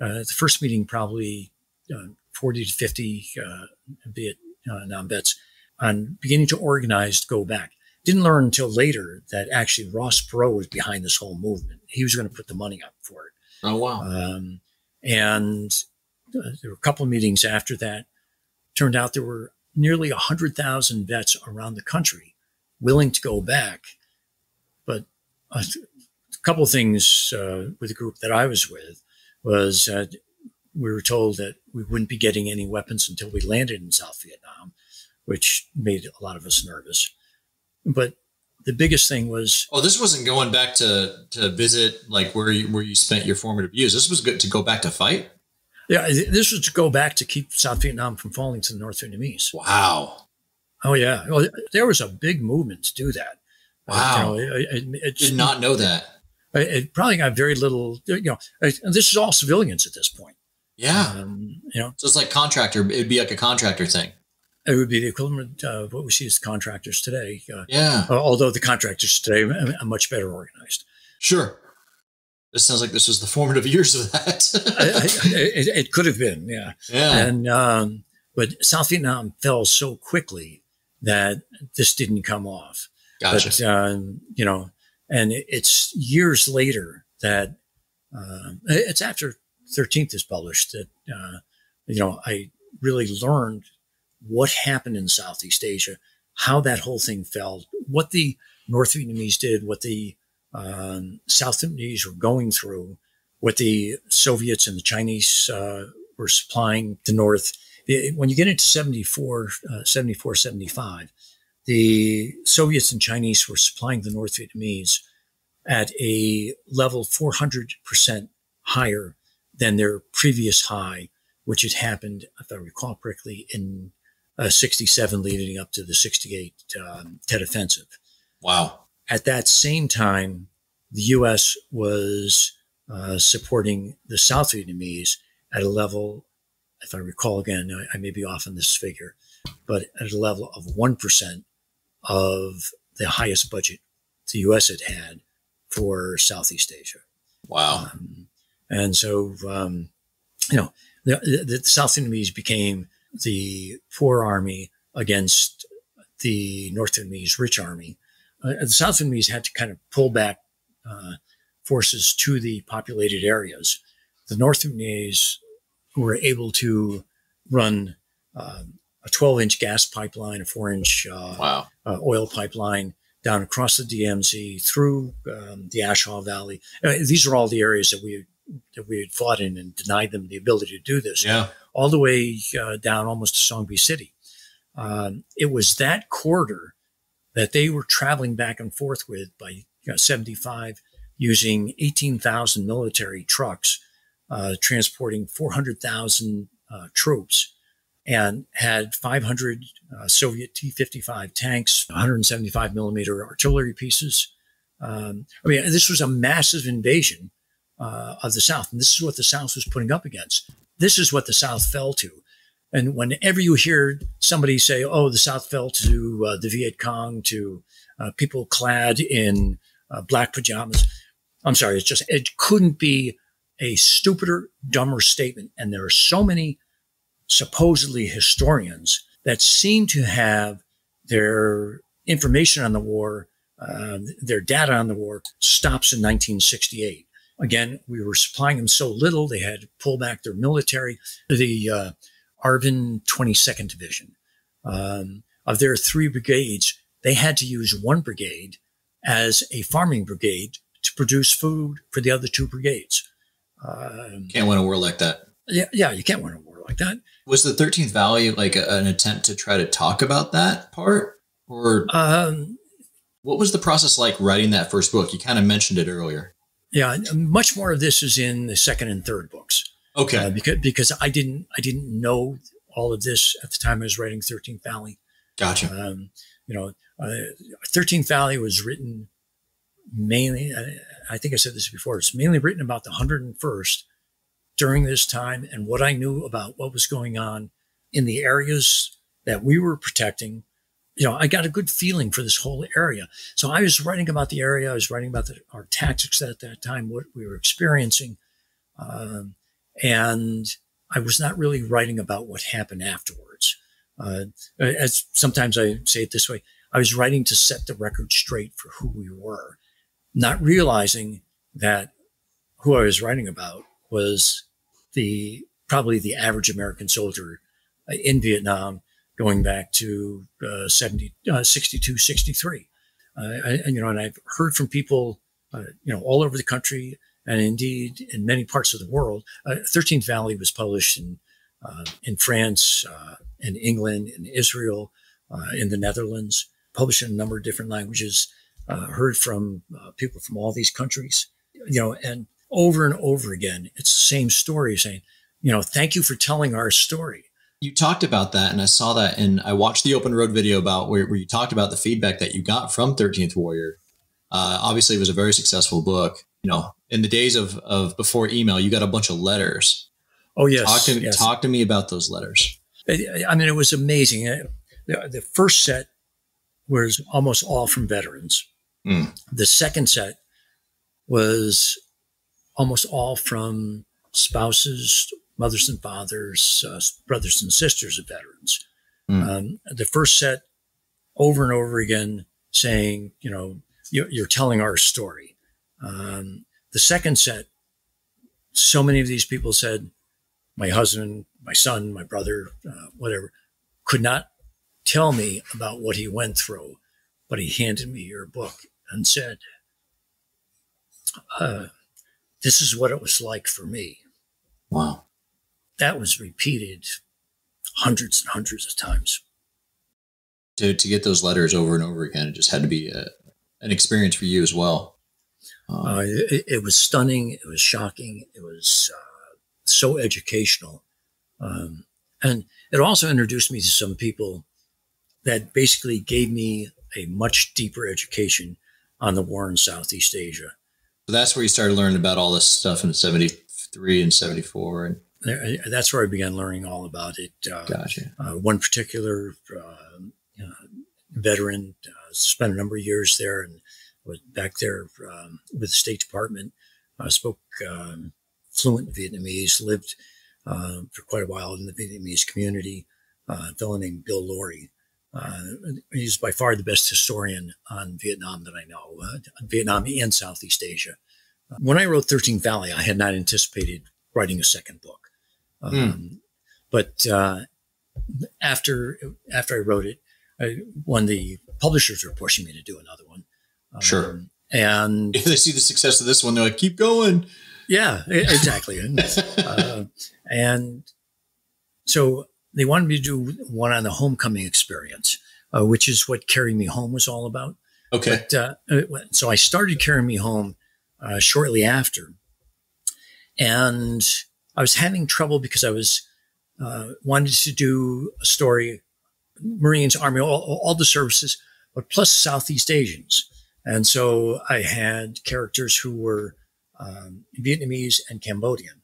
uh, the first meeting probably uh, 40 to 50 uh, Vietnam vets on beginning to organize to go back. Didn't learn until later that actually Ross Perot was behind this whole movement. He was going to put the money up for it. Oh, wow. Um, and uh, there were a couple of meetings after that. Turned out there were nearly 100,000 vets around the country willing to go back. But a, a couple of things uh, with the group that I was with was uh, we were told that we wouldn't be getting any weapons until we landed in South Vietnam, which made a lot of us nervous. But the biggest thing was oh this wasn't going back to to visit like where you where you spent your formative years. This was good to go back to fight? Yeah this was to go back to keep south vietnam from falling to the north vietnamese. Wow. Oh yeah. Well there was a big movement to do that. Wow. Uh, you know, it, it, it, did not know that. It probably got very little you know this is all civilians at this point yeah. Um, you know, so it's like contractor. It'd be like a contractor thing. It would be the equivalent of what we see as contractors today. Uh, yeah. Although the contractors today are much better organized. Sure. This sounds like this was the formative years of that. it, it, could have been, yeah. Yeah. And um, but South Vietnam fell so quickly that this didn't come off. Gotcha. But um, you know, and it's years later that uh, it's after 13th is published that, uh, you know, I really learned what happened in Southeast Asia, how that whole thing fell, what the North Vietnamese did, what the um, South Vietnamese were going through, what the Soviets and the Chinese uh, were supplying the North. When you get into 74, uh, 74, 75, the Soviets and Chinese were supplying the North Vietnamese at a level 400% higher than their previous high, which had happened, if I recall correctly, in uh, 67 leading up to the 68 um, Tet Offensive. Wow. At that same time, the U.S. was uh, supporting the South Vietnamese at a level, if I recall again, I, I may be off on this figure, but at a level of 1% of the highest budget the U.S. had had for Southeast Asia. Wow. Um, and so, um, you know, the, the, South Vietnamese became the poor army against the North Vietnamese rich army. Uh, the South Vietnamese had to kind of pull back uh, forces to the populated areas. The North Vietnamese were able to run um, a 12 inch gas pipeline, a four inch uh, wow. uh, oil pipeline down across the DMZ through um, the A Shau Valley. Uh, these are all the areas that we that we had fought in and denied them the ability to do this. Yeah. All the way uh, down almost to Song Be City. Um, it was that corridor that they were traveling back and forth with by you know, 75 using 18,000 military trucks uh, transporting 400,000 uh, troops and had 500 uh, Soviet T 55 tanks, 175 millimeter artillery pieces. Um, I mean, this was a massive invasion uh, of the South. And this is what the South was putting up against. This is what the South fell to. And whenever you hear somebody say, oh, the South fell to uh, the Viet Cong, to uh, people clad in uh, black pajamas, I'm sorry, it's just, it couldn't be a stupider, dumber statement. And there are so many supposedly historians that seem to have their information on the war, uh, their data on the war stops in 1968. Again, we were supplying them so little, they had to pull back their military. The uh, ARVN 22nd Division, um, of their three brigades, they had to use one brigade as a farming brigade to produce food for the other two brigades. Um, can't win a war like that. Yeah, yeah, you can't win a war like that. Was the 13th Valley like a, an attempt to try to talk about that part? Or um, what was the process like writing that first book? You kind of mentioned it earlier. Yeah, much more of this is in the second and third books. Okay. Uh, because because I didn't I didn't know all of this at the time I was writing 13th Valley. Gotcha. Um, you know, uh, 13th Valley was written mainly. I, I think I said this before. It's mainly written about the 101st during this time and what I knew about what was going on in the areas that we were protecting you know, I got a good feeling for this whole area. So I was writing about the area. I was writing about the, our tactics at that time, what we were experiencing. Um, and I was not really writing about what happened afterwards. Uh, as sometimes I say it this way, I was writing to set the record straight for who we were, not realizing that who I was writing about was the probably the average American soldier in Vietnam going back to uh, 70, uh, 62, 63. Uh, and, you know, and I've heard from people, uh, you know, all over the country and indeed in many parts of the world. 13th uh, Valley was published in, uh, in France, in England, in Israel, in the Netherlands, published in a number of different languages, heard from people from all these countries, you know, and over and over again, it's the same story saying, you know, thank you for telling our story you talked about that and I saw that and I watched the open road video about where, where you talked about the feedback that you got from 13th Warrior. Uh, obviously it was a very successful book. You know, in the days of, of before email, you got a bunch of letters. Oh yes. Talk to, yes. talk to me about those letters. I mean, it was amazing. Uh, the, the first set was almost all from veterans. Mm. The second set was almost all from spouses mothers and fathers, uh, brothers and sisters of veterans. Mm. Um, the first set, over and over again, saying, you know, you're, you're telling our story. Um, the second set, so many of these people said, my husband, my son, my brother, uh, whatever, could not tell me about what he went through, but he handed me your book and said, uh, this is what it was like for me. Wow that was repeated hundreds and hundreds of times. to, to get those letters over and over again. It just had to be a, an experience for you as well. Um, uh, it, it, was stunning. It was shocking. It was uh, so educational. Um, and it also introduced me to some people that basically gave me a much deeper education on the war in Southeast Asia. So that's where you started learning about all this stuff in 73 and 74. And that's where I began learning all about it. Uh, gotcha. Uh, one particular uh, veteran uh, spent a number of years there and was back there um, with the State Department. spoke um, fluent Vietnamese, lived uh, for quite a while in the Vietnamese community. Uh, a fellow named Bill Laurie. he's by far the best historian on Vietnam that I know, Vietnam and Southeast Asia. When I wrote 13th Valley, I had not anticipated writing a second book. Hmm. Um, mm. But uh, after after I wrote it, I, when the publishers were pushing me to do another one, um, sure, and if they see the success of this one, they're like, "Keep going." Yeah, exactly. and, uh, and so they wanted me to do one on the homecoming experience, uh, which is what "Carry Me Home" was all about. Okay. But, uh, so I started "Carry Me Home" uh, shortly after, and I was having trouble because I was uh, wanted to do a story, Marines, Army, all, all the services, but plus Southeast Asians. And so I had characters who were um, Vietnamese and Cambodian.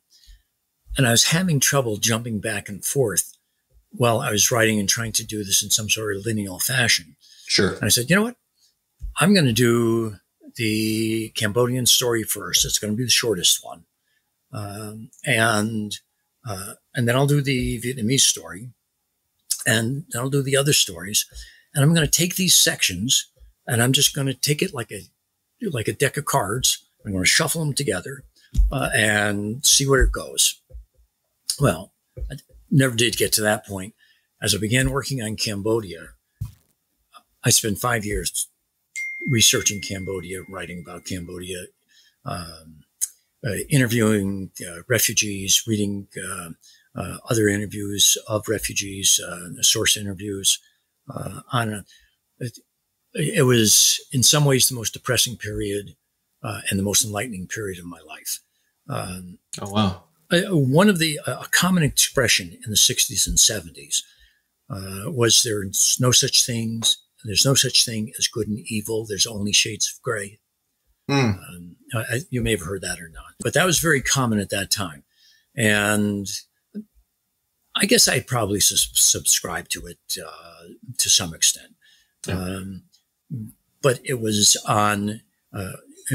And I was having trouble jumping back and forth while I was writing and trying to do this in some sort of lineal fashion. Sure. And I said, you know what? I'm going to do the Cambodian story first. It's going to be the shortest one. Um, and uh, and then I'll do the Vietnamese story, and then I'll do the other stories, and I'm going to take these sections, and I'm just going to take it like a like a deck of cards. I'm going to shuffle them together uh, and see where it goes. Well, I never did get to that point. As I began working on Cambodia, I spent five years researching Cambodia, writing about Cambodia, um, interviewing uh, refugees, reading uh, other interviews of refugees, source interviews on a, it, it, was in some ways the most depressing period and the most enlightening period of my life. Um, oh wow! one of the a common expression in the 60s and 70s uh, was there's no such things there's no such thing as good and evil there's only shades of gray mm. um, I, you may have heard that or not, but that was very common at that time. And I guess I probably su- subscribed to it uh, to some extent. Yeah. Um, but it was on uh,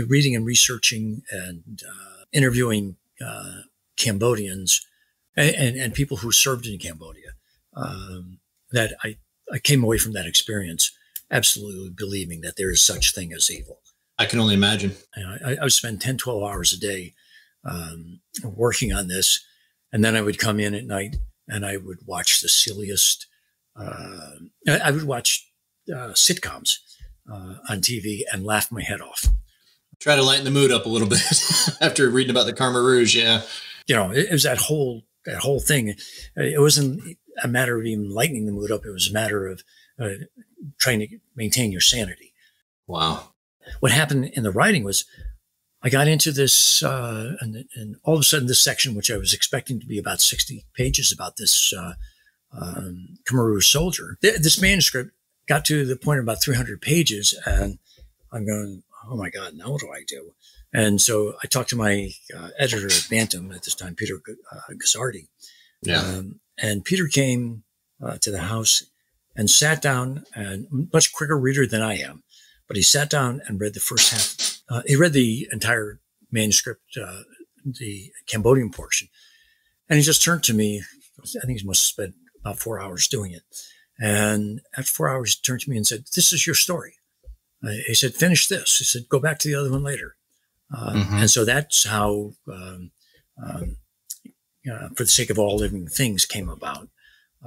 reading and researching and uh, interviewing uh, Cambodians and, and, and, people who served in Cambodia um, that I, I came away from that experience absolutely believing that there is such thing as evil. I can only imagine. I, I would spend 10, 12 hours a day um, working on this. And then I would come in at night and I would watch the silliest, uh, I would watch uh, sitcoms uh, on TV and laugh my head off. Try to lighten the mood up a little bit after reading about the Khmer Rouge. Yeah. You know, it, it was that whole, that whole thing. It wasn't a matter of even lightening the mood up. It was a matter of uh, trying to maintain your sanity. Wow what happened in the writing was I got into this, uh, and, and, all of a sudden, this section, which I was expecting to be about 60 pages about this uh, um, Rouge soldier, th- this manuscript got to the point of about 300 pages, and I'm going, oh my God, now what do I do? And so I talked to my uh, editor at Bantam at this time, Peter uh, Guzzardi. Yeah. Um, and Peter came uh, to the house and sat down, and much quicker reader than I am. But he sat down and read the first half. Uh, he read the entire manuscript, uh, the Cambodian portion, and he just turned to me. I think he must have spent about four hours doing it. And after four hours, he turned to me and said, "This is your story." Uh, he said, "Finish this." He said, "Go back to the other one later." Uh, mm-hmm. And so that's how, um, um, uh, for the sake of all living things, came about.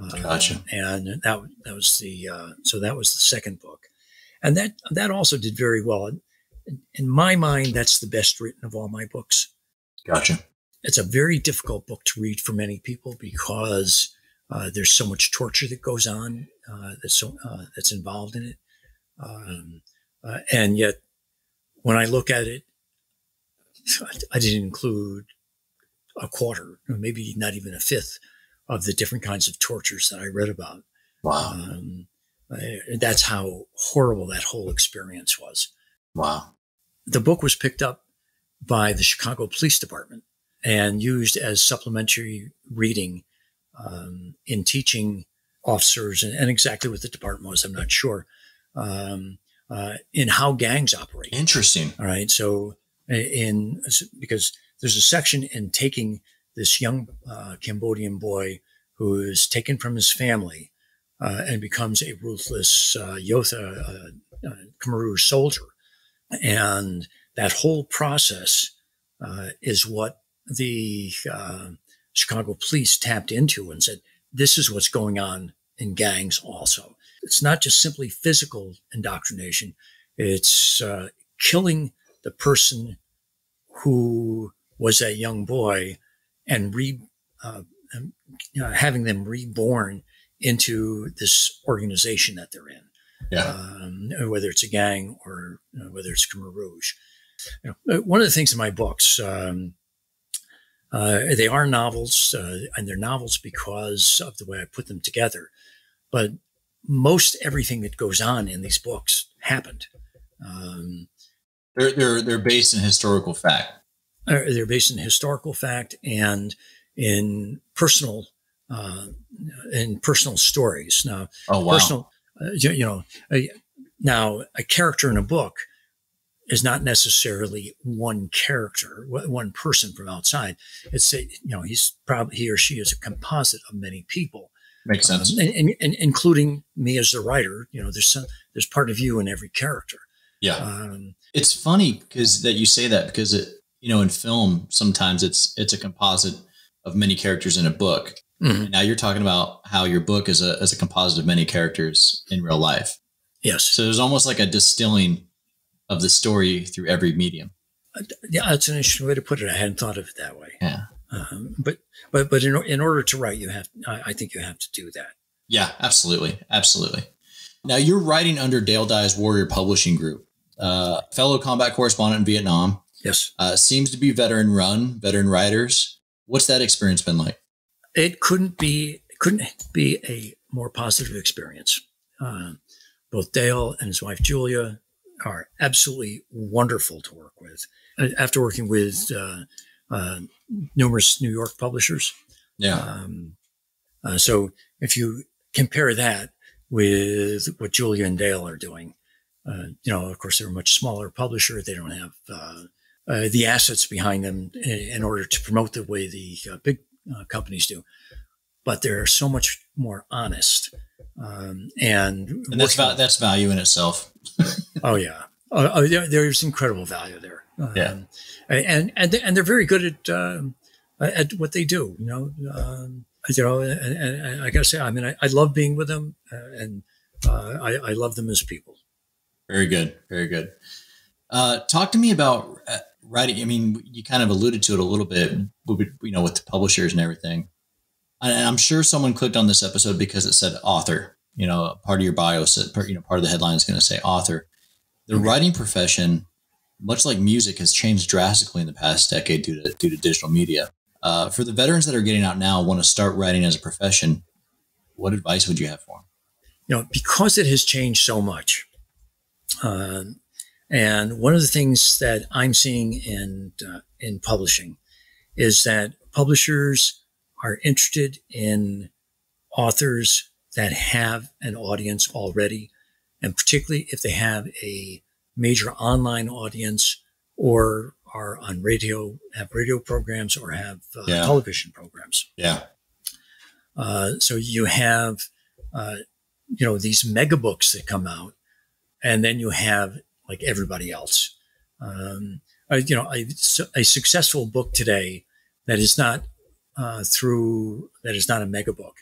Uh, gotcha. And that that was the so that was the second book and that that also did very well. In, in my mind, that's the best written of all my books. Gotcha. It's a very difficult book to read for many people because Uh, there's so much torture that goes on uh, that's so, uh, that's involved in it, um, uh, and yet when I look at it, I didn't include a quarter, or maybe not even a fifth, of the different kinds of tortures that I read about. Wow. Um, that's how horrible that whole experience was. Wow. The book was picked up by the Chicago Police Department and used as supplementary reading um, in teaching officers and, and, exactly what the department was, I'm not sure, um, uh, in how gangs operate. Interesting. All right. So, in because there's a section in taking this young uh, Cambodian boy who is taken from his family uh, and becomes a ruthless uh, Yotha uh, uh, Khmer soldier. And that whole process uh, is what the uh, Chicago police tapped into and said, this is what's going on in gangs also. It's not just simply physical indoctrination, it's uh, killing the person who was a young boy and re, uh, having them reborn into this organization that they're in. Yeah. Um, whether it's a gang or uh, whether it's Khmer Rouge. You know, uh, one of the things in my books, um, uh, they are novels, uh, and they're novels because of the way I put them together. But most everything that goes on in these books happened. Um, they're, they're, they're based in historical fact. Uh, they're based in historical fact and in personal uh, in personal stories. Now, oh, wow. personal, uh, you, you, know, uh, now a character in a book is not necessarily one character, one person from outside. It's a, you know, he's probably he or she is a composite of many people. Makes sense, um, and, and, and, including me as the writer. You know, there's some, there's part of you in every character. Yeah, um, it's funny because that you say that because it, you know, in film sometimes it's it's a composite of many characters in a book, Mm-hmm. Now you're talking about how your book is a, is a composite of many characters in real life. Yes. So there's almost like a distilling of the story through every medium. Uh, yeah, that's an interesting way to put it. I hadn't thought of it that way. Yeah. Um, but but but in, in order to write, you have I, I think you have to do that. Yeah, absolutely, absolutely. Now you're writing under Dale Dye's Warrior Publishing Group, uh, fellow combat correspondent in Vietnam. Yes, uh, seems to be veteran run, veteran writers. What's that experience been like? It couldn't be couldn't be a more positive experience. Uh, both Dale and his wife Julia are absolutely wonderful to work with. Uh, after working with uh, uh, numerous New York publishers, yeah. Um, uh, so if you compare that with what Julia and Dale are doing, uh, you know, of course, they're a much smaller publisher. They don't have the assets behind them in, in, order to promote the way the big uh, companies do, but they're so much more honest. Um, and, and that's va- that's value in itself. oh yeah, oh, oh there, there's incredible value there. Um, yeah, and and and they're very good at um, at what they do. You know, um, you know, and, and, I gotta say, I mean, I, I love being with them, uh, and uh, I, I love them as people. Very good, very good. Uh, talk to me about uh, writing. I mean, you kind of alluded to it a little bit, you know, with the publishers and everything. And I'm sure someone clicked on this episode because it said author. You know, part of your bio said, you know, part of the headline is going to say author. The okay. writing profession, much like music, has changed drastically in the past decade due to due to digital media. Uh, for the veterans that are getting out now, want to start writing as a profession, what advice would you have for them? You know, because it has changed so much, uh, and one of the things that I'm seeing in uh, in publishing is that publishers are interested in authors that have an audience already, and particularly if they have a major online audience or are on radio, have radio programs or have uh, yeah. television programs. Yeah. Uh, so you have, uh, you know, these mega books that come out, and then you have like everybody else. Um, you know, a, a, successful book today that is not uh, through that is not a mega book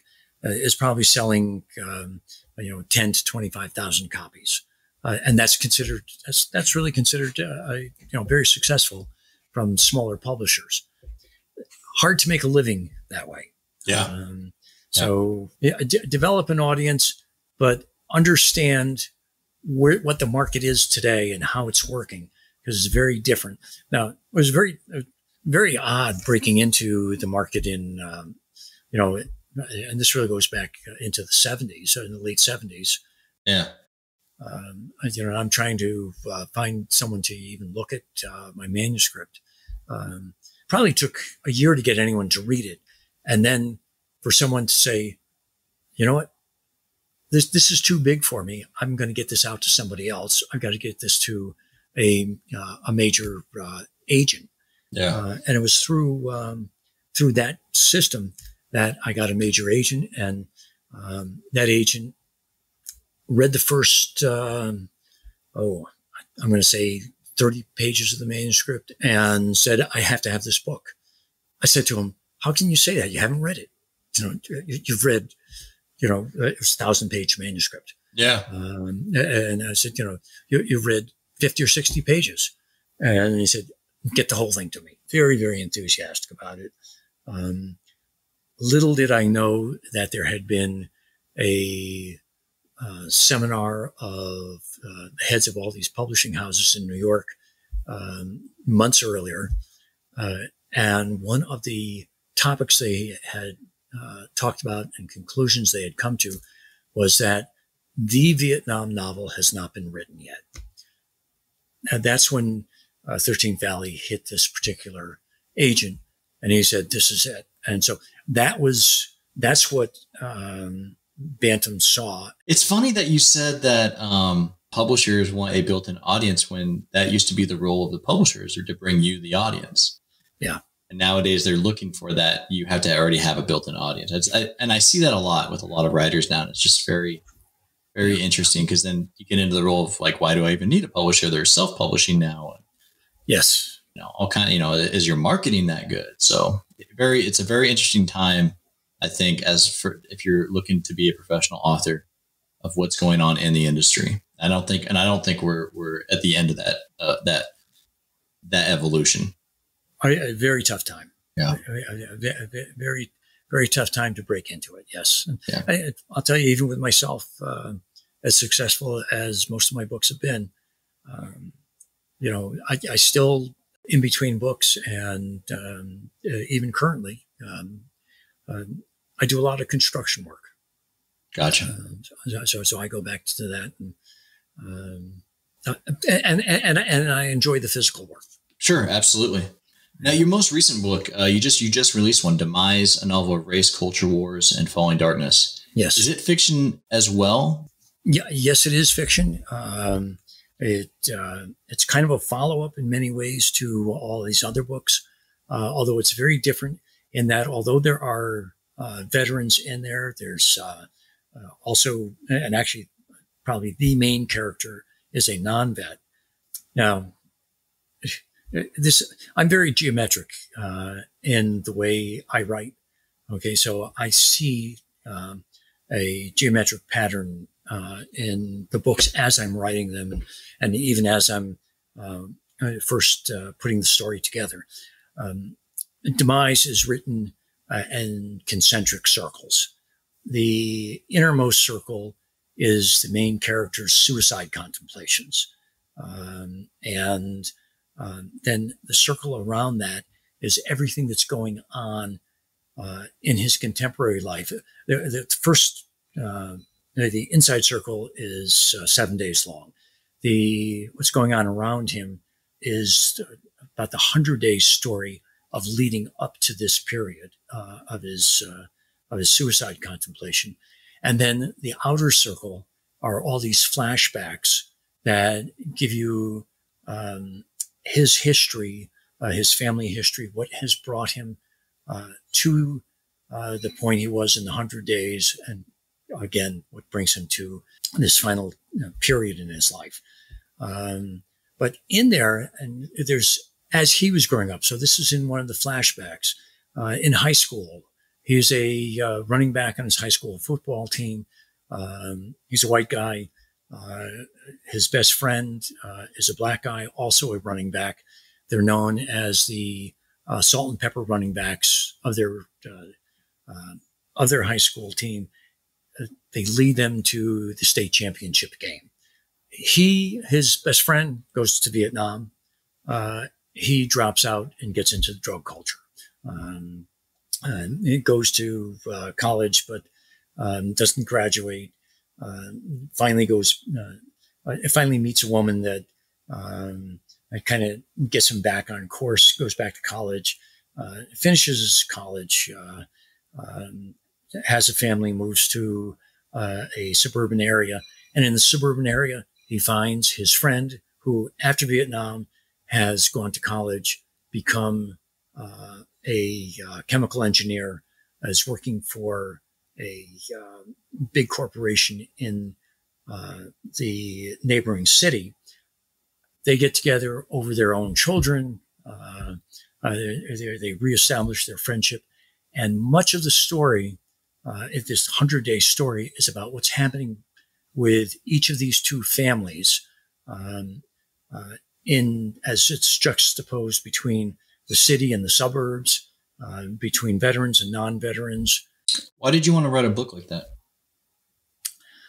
uh, is probably selling um, you know ten to twenty five thousand copies, uh, and that's considered that's that's really considered uh, you know very successful from smaller publishers. Hard to make a living that way. Yeah. Um, So yeah, d- develop an audience, but understand where, what the market is today and how it's working because it's very different. Now, it was very, uh, very odd breaking into the market in, um, you know, and this really goes back into the 70s, in the late 70s. Yeah. Um, you know, I'm trying to uh, find someone to even look at uh, my manuscript. Um, probably took a year to get anyone to read it, and then for someone to say, you know what, this this is too big for me. I'm going to get this out to somebody else. I've got to get this to a uh, a major uh, agent. Yeah, uh, and it was through um, through that system that I got a major agent, and um, that agent read the first, um, oh, I'm going to say 30 pages of the manuscript and said, I have to have this book. I said to him, How can you say that? You haven't read it. You know, you've read, you know, it was a thousand page manuscript. Yeah. Um, and I said, You know, you, you've read 50 or 60 pages. And he said, Get the whole thing to me. Very, very enthusiastic about it. Um, little did I know that there had been a uh, seminar of uh, the heads of all these publishing houses in New York um, months earlier. Uh, and one of the topics they had uh, talked about and conclusions they had come to was that the Vietnam novel has not been written yet. And that's when uh, 13th Valley hit this particular agent and he said, this is it. And so that was, that's what, um, Bantam saw. It's funny that you said that um, publishers want a built-in audience when that used to be the role of the publishers or to bring you the audience. Yeah. And nowadays they're looking for that. You have to already have a built-in audience. I, and I see that a lot with a lot of writers now. It's just very, very interesting because then you get into the role of like, why do I even need a publisher? They're self-publishing now. Yes. You know, all kind of, you know, is your marketing that good? So very, it's a very interesting time I think as for if you're looking to be a professional author of what's going on in the industry. I don't think, and I don't think we're we're at the end of that uh, that that evolution. A, very tough time. Yeah, a, very very tough time to break into it. Yes, yeah. I, will tell you, even with myself, uh, as successful as most of my books have been, um, you know, I, I, still in between books and um, uh, even currently. Um, uh, I do a lot of construction work. Gotcha. Uh, so, so, so I go back to that, and, um, uh, and, and and I enjoy the physical work. Sure, absolutely. Now, your most recent book, uh, you just you just released one, "Demise: A Novel of Race, Culture Wars, and Falling Darkness." Yes. Is it fiction as well? Yeah. Yes, it is fiction. Um, it uh, it's kind of a follow up in many ways to all these other books, uh, although it's very different in that although there are uh, veterans in there, there's uh, uh, also, and actually, probably the main character is a non-vet. Now, this I'm very geometric uh, in the way I write. Okay, so I see um, a geometric pattern uh, in the books as I'm writing them, and, and even as I'm um, first uh, putting the story together. Um, demise is written uh, in concentric circles. The innermost circle is the main character's suicide contemplations. Um, and um, then the circle around that is everything that's going on uh, in his contemporary life. The, the first, uh, the inside circle is uh, seven days long. The what's going on around him is about the hundred days story of leading up to this period uh, of his uh, of his suicide contemplation, and then the outer circle are all these flashbacks that give you um, his history, uh, his family history, what has brought him uh, to uh, the point he was in the hundred days, and again, what brings him to this final period in his life. Um, but in there, and there's as he was growing up. So this is in one of the flashbacks uh, in high school. He's a uh, running back on his high school football team. Um, he's a white guy. Uh, his best friend uh, is a black guy, also a running back. They're known as the uh, salt and pepper running backs of their uh, of their high school team. Uh, they lead them to the state championship game. He, his best friend, goes to Vietnam. Uh, he drops out and gets into the drug culture. Um, goes to uh, college, but um, doesn't graduate. Uh, finally goes, uh, uh finally meets a woman that um, kind of gets him back on course, goes back to college, uh, finishes college, uh, um, has a family, moves to a suburban area. And in the suburban area, he finds his friend who, after Vietnam, has gone to college, become uh, a uh, chemical engineer, is working for a uh, big corporation in the neighboring city they get together over their own children. Uh, uh, they, they, reestablish their friendship. And much of the story, uh, this 100 day story, is about what's happening with each of these two families um, uh, in as it's juxtaposed between the city and the suburbs, uh, between veterans and non veterans. Why did you want to write a book like that?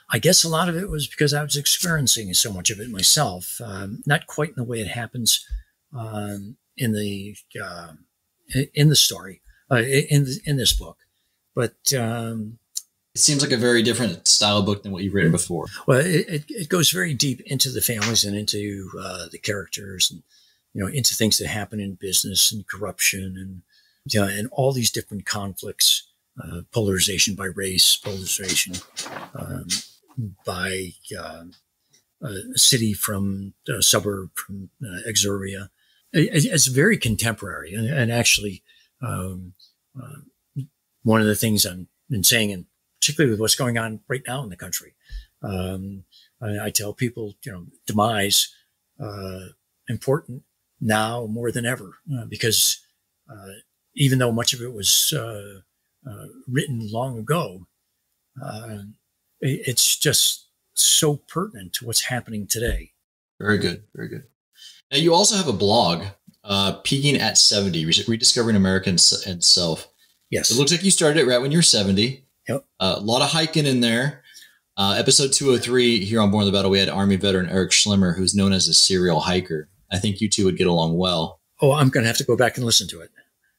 I guess a lot of it was because I was experiencing so much of it myself. Um, not quite in the way it happens um, in the uh, in the story uh, in in this book, but um, it seems like a very different style book than what you've written before. Well, it, it goes very deep into the families and into uh, the characters, and you know, into things that happen in business and corruption and you know, and all these different conflicts. Uh, polarization by race, polarization um, by uh, a city from a suburb from uh, Exurbia. It, it's very contemporary, and, and actually, um, uh, one of the things I've been saying, and particularly with what's going on right now in the country, um, I, I, tell people, you know, demise uh, important now more than ever uh, because uh, even though much of it was written long ago it's just so pertinent to what's happening today. Very good. Very good. Now, you also have a blog, uh, Peaking at 70, Rediscovering America and Self. Yes. It looks like you started it right when you're 70. Yep. Uh, a lot of hiking in there. Uh, episode 203 here on Borne the Battle, we had Army veteran Eric Schlimmer, who's known as a serial hiker. I think you two would get along well. Oh, I'm going to have to go back and listen to it.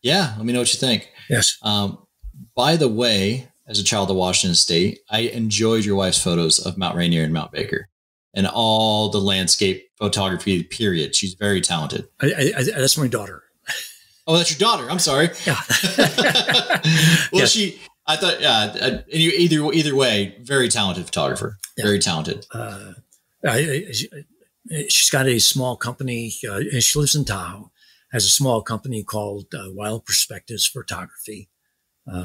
Yeah. Let me know what you think. Yes. Um, by the way, as a child of Washington State, I enjoyed your wife's photos of Mount Rainier and Mount Baker and all the landscape photography. Period. She's very talented. I, I, that's my daughter. Oh, that's your daughter. I'm sorry. Yeah. well, yeah. she. I thought. Yeah. Uh, either either way, very talented photographer. Yeah. Very talented. Uh, I, she's got a small company. Uh, she lives in Tahoe. Has a small company called uh, Wild Perspectives Photography.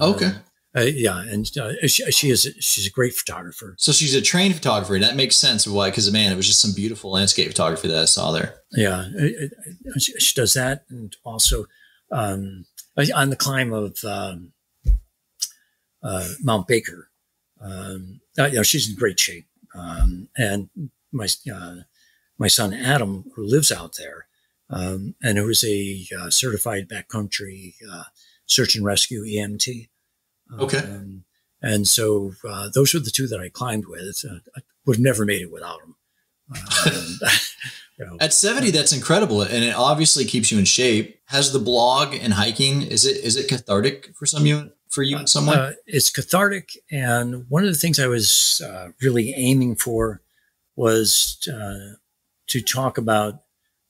okay. Uh, yeah, and uh, she, she, is she's a great photographer. So she's a trained photographer. And that makes sense. Why? Because man, it was just some beautiful landscape photography that I saw there. Yeah, it, it, she, she, does that, and also um, on the climb of um, uh, Mount Baker. Um, uh, you know, she's in great shape, um, and my uh, my son Adam, who lives out there, um, and who is a uh, certified backcountry search and rescue EMT. Okay. Um, and so uh, those were the two that I climbed with. Uh, I would have never made it without them. Um, you know, At 70, that's incredible. And it obviously keeps you in shape. Has the blog and hiking, is it is it cathartic for some you for you in some way? Uh, it's cathartic. And one of the things I was uh, really aiming for was uh, to talk about,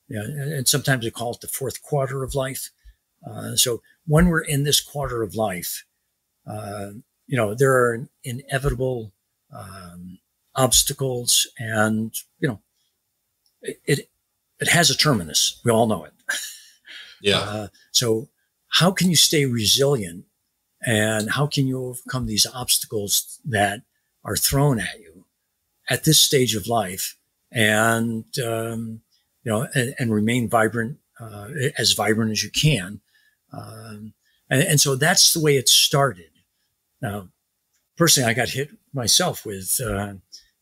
you know, and sometimes they call it the fourth quarter of life. Uh, so when we're in this quarter of life, uh, you know, there are inevitable um, obstacles, and you know, it, it, has a terminus. We all know it. Yeah. Uh, so, how can you stay resilient, and how can you overcome these obstacles that are thrown at you at this stage of life, and um, you know, and, and remain vibrant, uh, as vibrant as you can. Um, and, and so that's the way it started. Now, personally, I got hit myself with uh,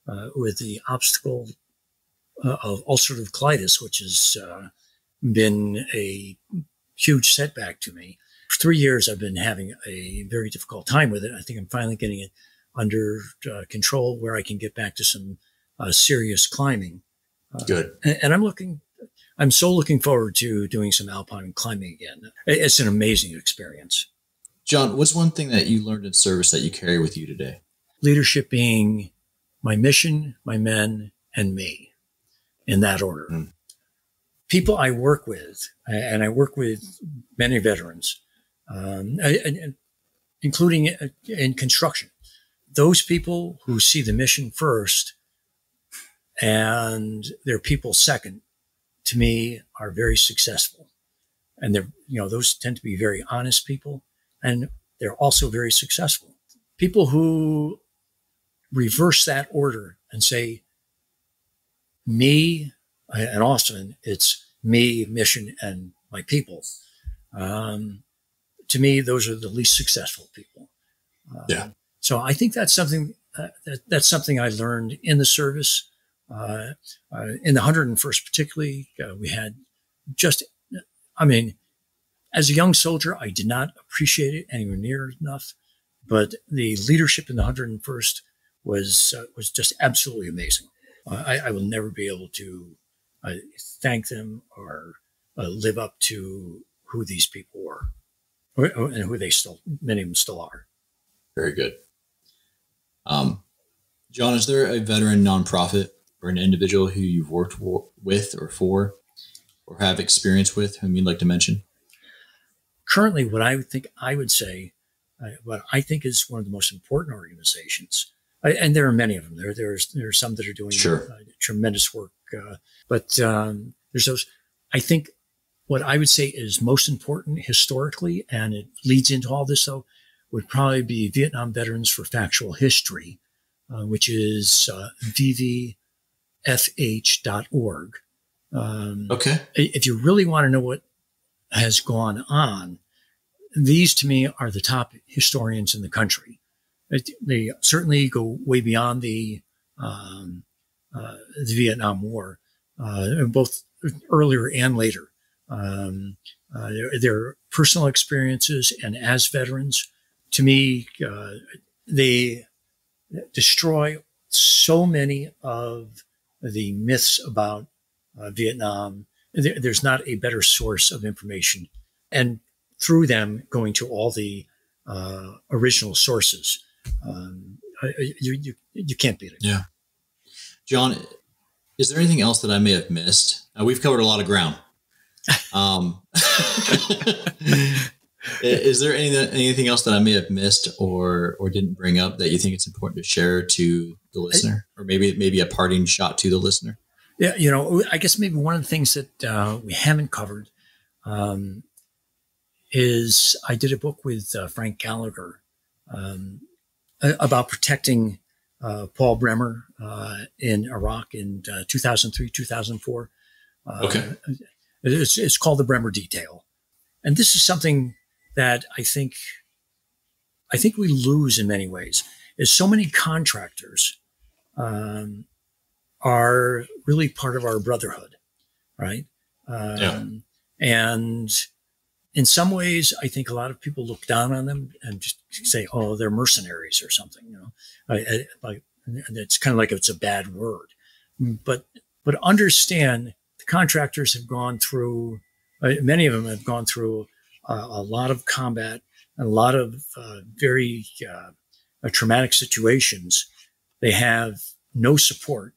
uh, with the obstacle uh, of ulcerative colitis, which has uh, been a huge setback to me. for three years, I've been having a very difficult time with it. I think I'm finally getting it under uh, control where I can get back to some uh, serious climbing. Uh, Good. And, and, I'm looking, I'm so looking forward to doing some alpine climbing again. It's an amazing experience. John, what's one thing that you learned in service that you carry with you today? Leadership being my mission, my men, and me in that order. Mm. People I work with, and I work with many veterans, um, including uh, in construction. Those people who see the mission first and their people second, to me, are very successful. And they're, you know, those tend to be very honest people and they're also very successful. People who reverse that order and say, me, and often it's me, mission, and my people. Um, to me, those are the least successful people. Um, yeah. So I think that's something uh, that, that's something I learned in the service. Uh, uh, in the 101st, particularly, uh, we had just, I mean, as a young soldier, I did not appreciate it anywhere near enough, but the leadership in the 101st was uh, was just absolutely amazing. I, I, will never be able to uh, thank them or live up to who these people were and who they still, many of them still are. Very good. Um, John, is there a veteran nonprofit or an individual who you've worked with or for or have experience with whom you'd like to mention? Currently, what I would think I would say, uh, what I think is one of the most important organizations, uh, and there are many of them. There, there's there are some that are doing sure. uh, tremendous work, uh, but um, there's those. I think what I would say is most important historically, and it leads into all this though, would probably be Vietnam Veterans for Factual History, uh, which is uh, vvfh.org. Um, okay. If you really want to know what has gone on, these to me are the top historians in the country. They certainly go way beyond the um, uh, the Vietnam War, uh, both earlier and later um, uh, their, their, personal experiences, and as veterans, to me, uh, they destroy so many of the myths about uh, Vietnam. There, there's not a better source of information, and through them, going to all the uh, original sources, um, you, you you can't beat it. Yeah, John, is there anything else that I may have missed? Uh, we've covered a lot of ground. Um, is there any, anything else that I may have missed or or didn't bring up that you think it's important to share to the listener, or maybe maybe a parting shot to the listener? Yeah, you know, I guess maybe one of the things that uh, we haven't covered um, is I did a book with uh, Frank Gallagher um, about protecting uh, Paul Bremer uh, in Iraq in uh, 2003, 2004. Uh, okay. It's, it's called the Bremer detail. And this is something that I think, I think we lose in many ways is so many contractors, um, are really part of our brotherhood, right? Um, yeah. And in some ways, I think a lot of people look down on them and just say, "Oh, they're mercenaries or something." You know, like it's kind of like it's a bad word, but but understand the contractors have gone through, uh, many of them have gone through uh, a lot of combat, and a lot of uh, very uh, traumatic situations. They have no support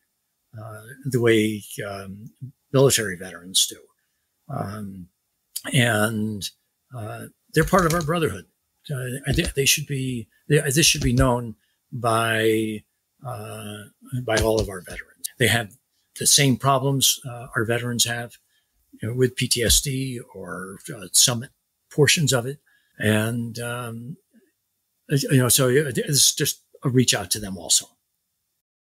the way um, military veterans do. Um, and uh, they're part of our brotherhood. they should be, they, this should be known by, by all of our veterans. They have the same problems uh, our veterans have you know, with PTSD or uh, some portions of it. And, um, you know, so it's just a reach out to them also.